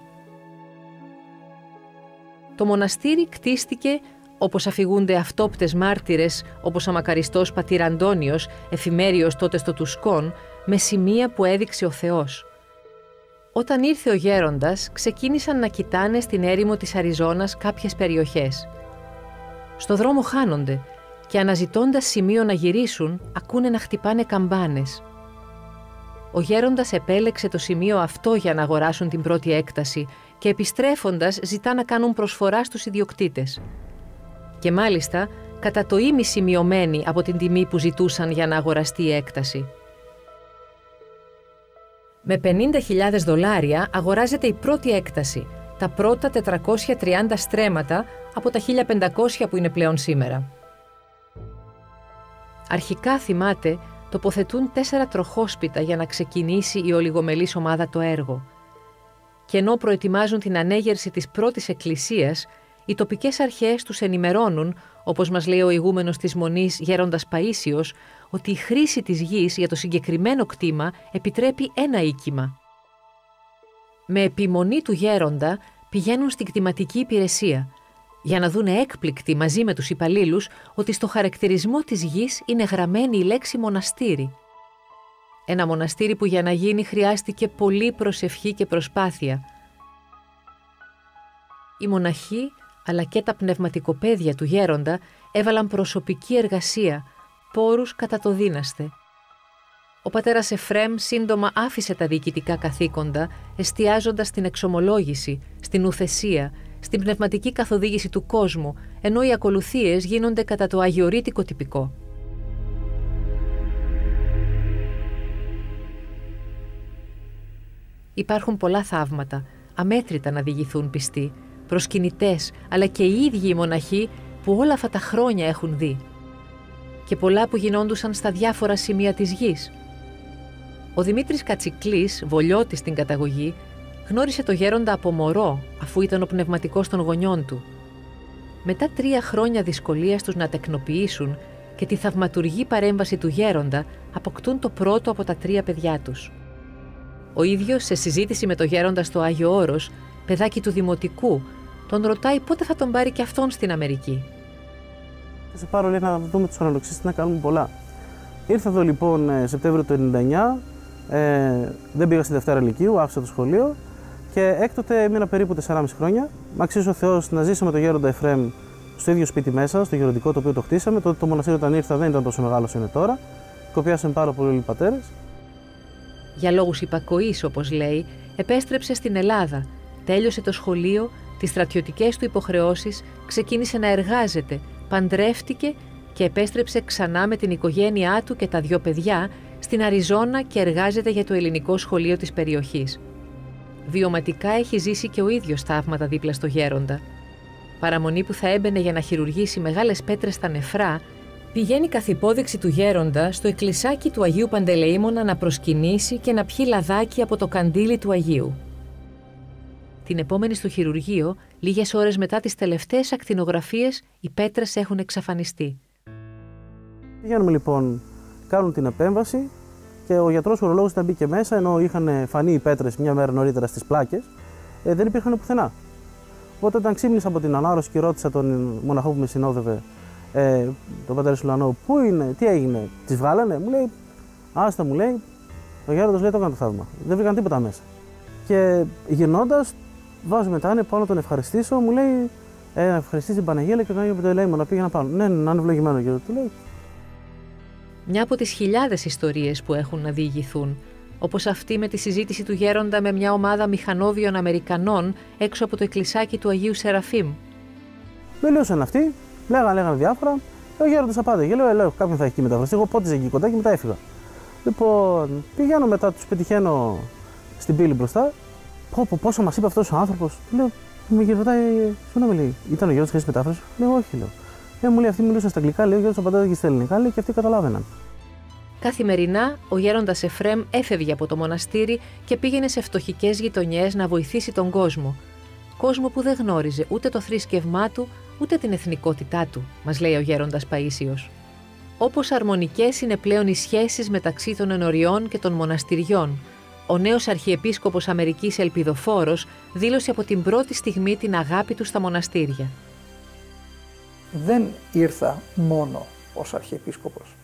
Το μοναστήρι κτίστηκε όπως αφηγούνται αυτόπτες μάρτυρες όπως ο μακαριστός πατήρ Αντώνιος, εφημέριος τότε στο Τουσκόν, με σημεία που έδειξε ο Θεός. Όταν ήρθε ο γέροντας, ξεκίνησαν να κοιτάνε στην έρημο της Αριζόνας κάποιες περιοχές. Στο δρόμο χάνονται και αναζητώντας σημείο να γυρίσουν, ακούνε να χτυπάνε καμπάνες. Ο γέροντας επέλεξε το σημείο αυτό για να αγοράσουν την πρώτη έκταση και επιστρέφοντας ζητά να κάνουν προσφορά στους ιδιοκτήτες και μάλιστα κατά το ίμιση μειωμένη από την τιμή που ζητούσαν για να αγοραστεί η έκταση. Με 50.000 δολάρια αγοράζεται η πρώτη έκταση, τα πρώτα 430 στρέμματα από τα 1.500 που είναι πλέον σήμερα. Αρχικά, θυμάται, τοποθετούν τέσσερα τροχόσπιτα για να ξεκινήσει η ολιγομελής ομάδα το έργο. Και ενώ προετοιμάζουν την ανέγερση της πρώτης εκκλησίας, οι τοπικές αρχές τους ενημερώνουν, όπως μας λέει ο ηγούμενος της Μονής Γέροντας Παΐσιος, ότι η χρήση της γης για το συγκεκριμένο κτήμα επιτρέπει ένα οίκημα. Με επιμονή του γέροντα πηγαίνουν στην κτηματική υπηρεσία, για να δούνε έκπληκτοι μαζί με τους υπαλλήλους ότι στο χαρακτηρισμό της γης είναι γραμμένη η λέξη μοναστήρι. Ένα μοναστήρι που για να γίνει χρειάστηκε πολύ προσευχή και προσπάθεια. Οι μοναχοί αλλά και τα πνευματικοπαίδια του γέροντα έβαλαν προσωπική εργασία, πόρους κατά το δύναστε. Ο πατέρας Εφρέμ σύντομα άφησε τα διοικητικά καθήκοντα, εστιάζοντας στην εξομολόγηση, στην ουθεσία, στην πνευματική καθοδήγηση του κόσμου, ενώ οι ακολουθίες γίνονται κατά το αγιορείτικο τυπικό. Υπάρχουν πολλά θαύματα, αμέτρητα να διηγηθούν πιστοί, προσκυνητές, αλλά και οι ίδιοι οι μοναχοί που όλα αυτά τα χρόνια έχουν δει. Και πολλά που γινόντουσαν στα διάφορα σημεία της γης. Ο Δημήτρης Κατσικλής, βολιώτης στην καταγωγή, γνώρισε το γέροντα από μωρό, αφού ήταν ο πνευματικός των γονιών του. Μετά τρία χρόνια δυσκολίας τους να τεκνοποιήσουν και τη θαυματουργή παρέμβαση του γέροντα, αποκτούν το πρώτο από τα τρία παιδιά τους. Ο ίδιος, σε συζήτηση με το γέροντα στο Άγιο Όρος, παιδάκι του Δημοτικού, τον ρωτάει πότε θα τον πάρει και αυτόν στην Αμερική. Θα σε πάρω λέει, να δούμε τους αναλοξίστε να κάνουμε πολλά. Ήρθα εδώ λοιπόν ε, Σεπτέμβριο του 1999, ε, δεν πήγα στη Δευτέρα Λυκείου, άφησα το σχολείο και έκτοτε έμεινα περίπου 4,5 χρόνια. Μ' αξίζει ο Θεός να ζήσω με τον γέροντα Εφρέμ στο ίδιο σπίτι μέσα, στο γεροντικό το οποίο το χτίσαμε. Τότε το μοναστήριο όταν ήρθα δεν ήταν τόσο μεγάλο όσο είναι τώρα. Κοπιάσαμε πάρα πολλοί πατέρες. Για λόγους υπακοής, όπως λέει, επέστρεψε στην Ελλάδα, τέλειωσε το σχολείο, τις στρατιωτικές του υποχρεώσεις, ξεκίνησε να εργάζεται, παντρεύτηκε και επέστρεψε ξανά με την οικογένειά του και τα δυο παιδιά στην Αριζόνα και εργάζεται για το ελληνικό σχολείο της περιοχής. Βιωματικά έχει ζήσει και ο ίδιος θαύματα δίπλα στο γέροντα. Παραμονή που θα έμπαινε για να χειρουργήσει μεγάλες πέτρες στα νεφρά, πηγαίνει καθ' υπόδειξη του γέροντα στο εκκλησάκι του Αγίου Παντελεήμονα να προσκυνήσει και να πιει λαδάκι από το καντήλι του Αγίου. Την επόμενη στο χειρουργείο, λίγες ώρες μετά τις τελευταίες ακτινογραφίες, οι πέτρες έχουν εξαφανιστεί. Πηγαίνουμε λοιπόν, κάνουν την επέμβαση και ο γιατρός ορολόγος ήταν μπήκε μέσα ενώ είχαν φανεί οι πέτρες μια μέρα νωρίτερα στις πλάκες, ε, δεν υπήρχαν πουθενά. Οπότε όταν ξύπνησα από την ανάρρωση και ρώτησα τον μοναχό που με συνόδευε, ε, τον πατέρα Σουλανό, πού είναι, τι έγινε, τις βγάλανε, μου λέει, άστα μου λέει, ο Γέροντας λέει το έκανε το θαύμα. Δεν βρήκαν τίποτα μέσα. Και γυρνώντα, βάζω μετά, είναι πάνω να τον ευχαριστήσω, μου λέει, ε, ευχαριστήσει την Παναγία και κάνει το λέει, να πήγαινα πάνω. Ναι, ναι, να είναι ευλογημένο γέροντα. Του λέει, μια από τις χιλιάδες ιστορίες που έχουν να διηγηθούν, όπως αυτή με τη συζήτηση του γέροντα με μια ομάδα μηχανόβιων Αμερικανών έξω από το εκκλησάκι του Αγίου Σεραφείμ. Μιλούσαν αυτοί, λέγανε, λέγανε διάφορα. Ο γέροντας απάντησε. Λέω, λέω, κάποιον θα έχει εκεί μεταφραστεί. Εγώ πότε εκεί κοντά και μετά έφυγα. Λοιπόν, πηγαίνω μετά, τους πετυχαίνω στην πύλη μπροστά. Πω, πω, πόσο μας είπε αυτός ο άνθρωπος. Λέω, με ρωτάει, συγγνώμη, λέει, ήταν ο γέροντα χρήσης μετάφραση. Λέω, όχι, λέω. Ε, μου λέει αυτή μιλούσε στα αγγλικά, λέει ο Γιώργος απαντάει και στα ελληνικά, λέει και αυτοί καταλάβαιναν. Καθημερινά, ο γέροντας Εφρέμ έφευγε από το μοναστήρι και πήγαινε σε φτωχικές γειτονιές να βοηθήσει τον κόσμο. Κόσμο που δεν γνώριζε ούτε το θρήσκευμά του, ούτε την εθνικότητά του, μας λέει ο γέροντας Παίσιος. Όπως αρμονικές είναι πλέον οι σχέσεις μεταξύ των ενωριών και των μοναστηριών, ο νέος Αρχιεπίσκοπος Αμερικής Ελπιδοφόρος δήλωσε από την πρώτη στιγμή την αγάπη του στα μοναστήρια δεν ήρθα μόνο ως Αρχιεπίσκοπος.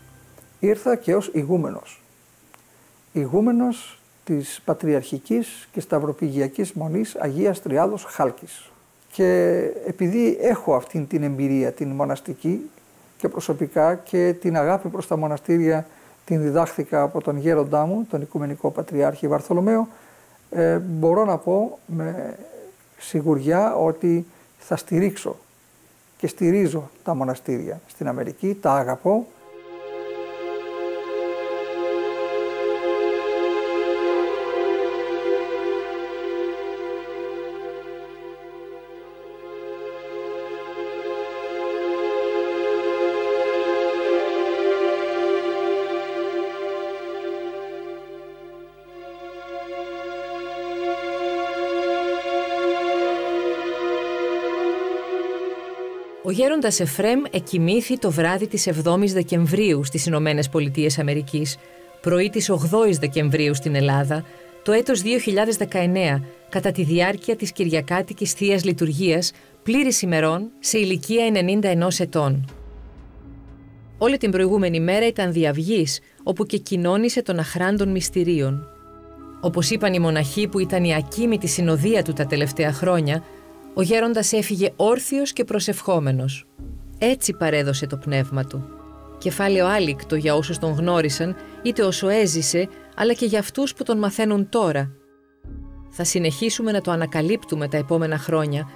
Ήρθα και ως ηγούμενος. Ηγούμενος της Πατριαρχικής και Σταυροπηγιακής Μονής Αγίας Τριάδος Χάλκης. Και επειδή έχω αυτήν την εμπειρία, την μοναστική και προσωπικά και την αγάπη προς τα μοναστήρια την διδάχθηκα από τον γέροντά μου, τον Οικουμενικό Πατριάρχη Βαρθολομαίο, ε, μπορώ να πω με σιγουριά ότι θα στηρίξω και στηρίζω τα μοναστήρια στην Αμερική, τα αγαπώ Ο γέροντας Εφρέμ εκοιμήθη το βράδυ της 7η Δεκεμβρίου στις Ηνωμένες Πολιτείες Αμερικής, πρωί της 8η Δεκεμβρίου στην Ελλάδα, το έτος 2019, κατά τη διάρκεια της Κυριακάτικης Θείας Λειτουργίας, πλήρης ημερών, σε ηλικία 91 ετών. Όλη την προηγούμενη μέρα ήταν διαυγής, όπου και κοινώνησε των αχράντων μυστηρίων. Όπως είπαν οι μοναχοί που ήταν η ακίμητη συνοδεία του τα τελευταία χρόνια, ο γέροντας έφυγε όρθιος και προσευχόμενος. Έτσι παρέδωσε το πνεύμα του. Κεφάλαιο άλικτο για όσους τον γνώρισαν, είτε όσο έζησε, αλλά και για αυτούς που τον μαθαίνουν τώρα. Θα συνεχίσουμε να το ανακαλύπτουμε τα επόμενα χρόνια,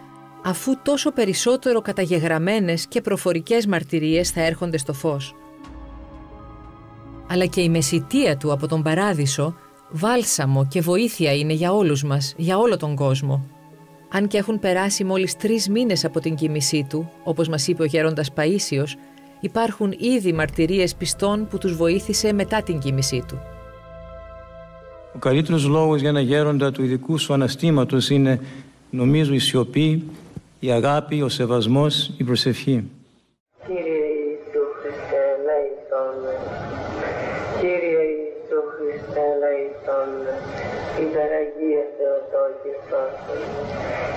αφού τόσο περισσότερο καταγεγραμμένες και προφορικές μαρτυρίες θα έρχονται στο φως. Αλλά και η μεσητεία του από τον Παράδεισο, βάλσαμο και βοήθεια είναι για όλους μας, για όλο τον κόσμο. Αν και έχουν περάσει μόλις τρεις μήνες από την κοίμησή του, όπως μας είπε ο γέροντας Παΐσιος, υπάρχουν ήδη μαρτυρίες πιστών που τους βοήθησε μετά την κοίμησή του. Ο καλύτερος λόγος για ένα γέροντα του ειδικού σου αναστήματος είναι, νομίζω, η σιωπή, η αγάπη, ο σεβασμός, η προσευχή. Κύριε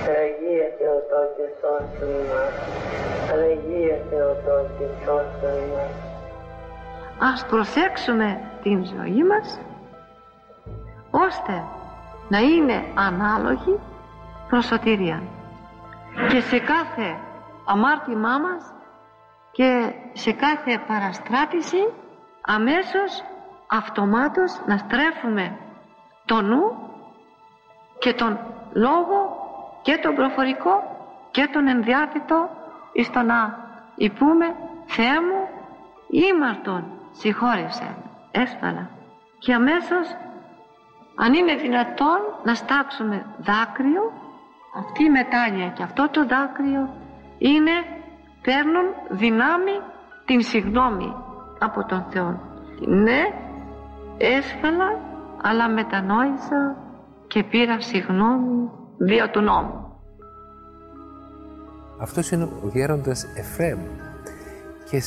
Θεοτόκη σώσον με. Υπεραγία Θεοτόκη σώσον μας. Υπεραγία Θεοτόκη σώσον μας. Ας προσέξουμε την ζωή μας ώστε να είναι ανάλογη προς σωτηρία. Και σε κάθε αμάρτημά μας και σε κάθε παραστράτηση αμέσως αυτομάτως να στρέφουμε το νου και τον λόγο και τον προφορικό και τον ενδιάθετο εις το να υπούμε Θεέ μου ήμαρτον συγχώρεσε έσφαλα. Και αμέσως αν είναι δυνατόν να στάξουμε δάκρυο αυτή η μετάνοια και αυτό το δάκρυο είναι παίρνουν δυνάμει την συγνώμη από τον Θεό ναι έσφαλα αλλά μετανόησα και πήρα συγνώμη δια του νόμου αυτός είναι ο γέροντας Εφραίμ και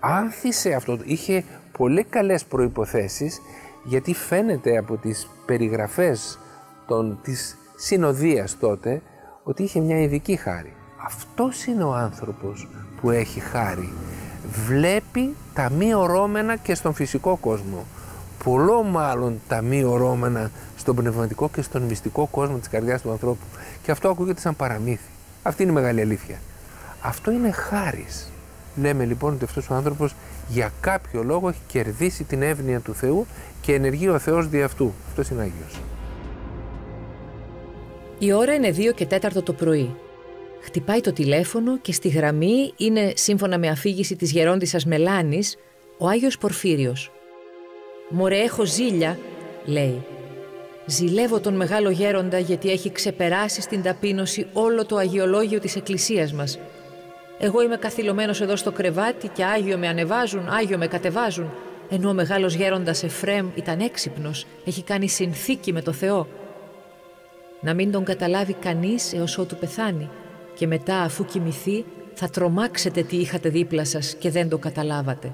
άνθησε αυτό, είχε πολύ καλές προϋποθέσεις γιατί φαίνεται από τις περιγραφές των, της συνοδείας τότε ότι είχε μια ειδική χάρη. Αυτός είναι ο άνθρωπος που έχει χάρη. Βλέπει τα μη ορώμενα και στον φυσικό κόσμο. Πολλό μάλλον τα μη ορώμενα στον πνευματικό και στον μυστικό κόσμο της καρδιάς του ανθρώπου. Και αυτό ακούγεται σαν παραμύθι. Αυτή είναι η μεγάλη αλήθεια. Αυτό είναι χάρις. Λέμε λοιπόν ότι αυτός ο άνθρωπος για κάποιο λόγο έχει κερδίσει την εύνοια του Θεού και ενεργεί ο Θεός δι' αυτού. Αυτός είναι Άγιος. Η ώρα είναι 2 και 4 το πρωί. Χτυπάει το τηλέφωνο και στη γραμμή είναι, σύμφωνα με αφήγηση της γερόντισσας Μελάνης, ο Άγιος Πορφύριος. «Μωρέ, έχω ζήλια», λέει. «Ζηλεύω τον μεγάλο γέροντα γιατί έχει ξεπεράσει στην ταπείνωση όλο το αγιολόγιο της εκκλησίας μας. Εγώ είμαι καθυλωμένος εδώ στο κρεβάτι και Άγιο με ανεβάζουν, Άγιο με κατεβάζουν, ενώ ο μεγάλος γέροντας Εφρέμ ήταν έξυπνος, έχει κάνει συνθήκη με το Θεό. Να μην τον καταλάβει κανείς έως ότου πεθάνει και μετά αφού κοιμηθεί θα τρομάξετε τι είχατε δίπλα σας και δεν το καταλάβατε.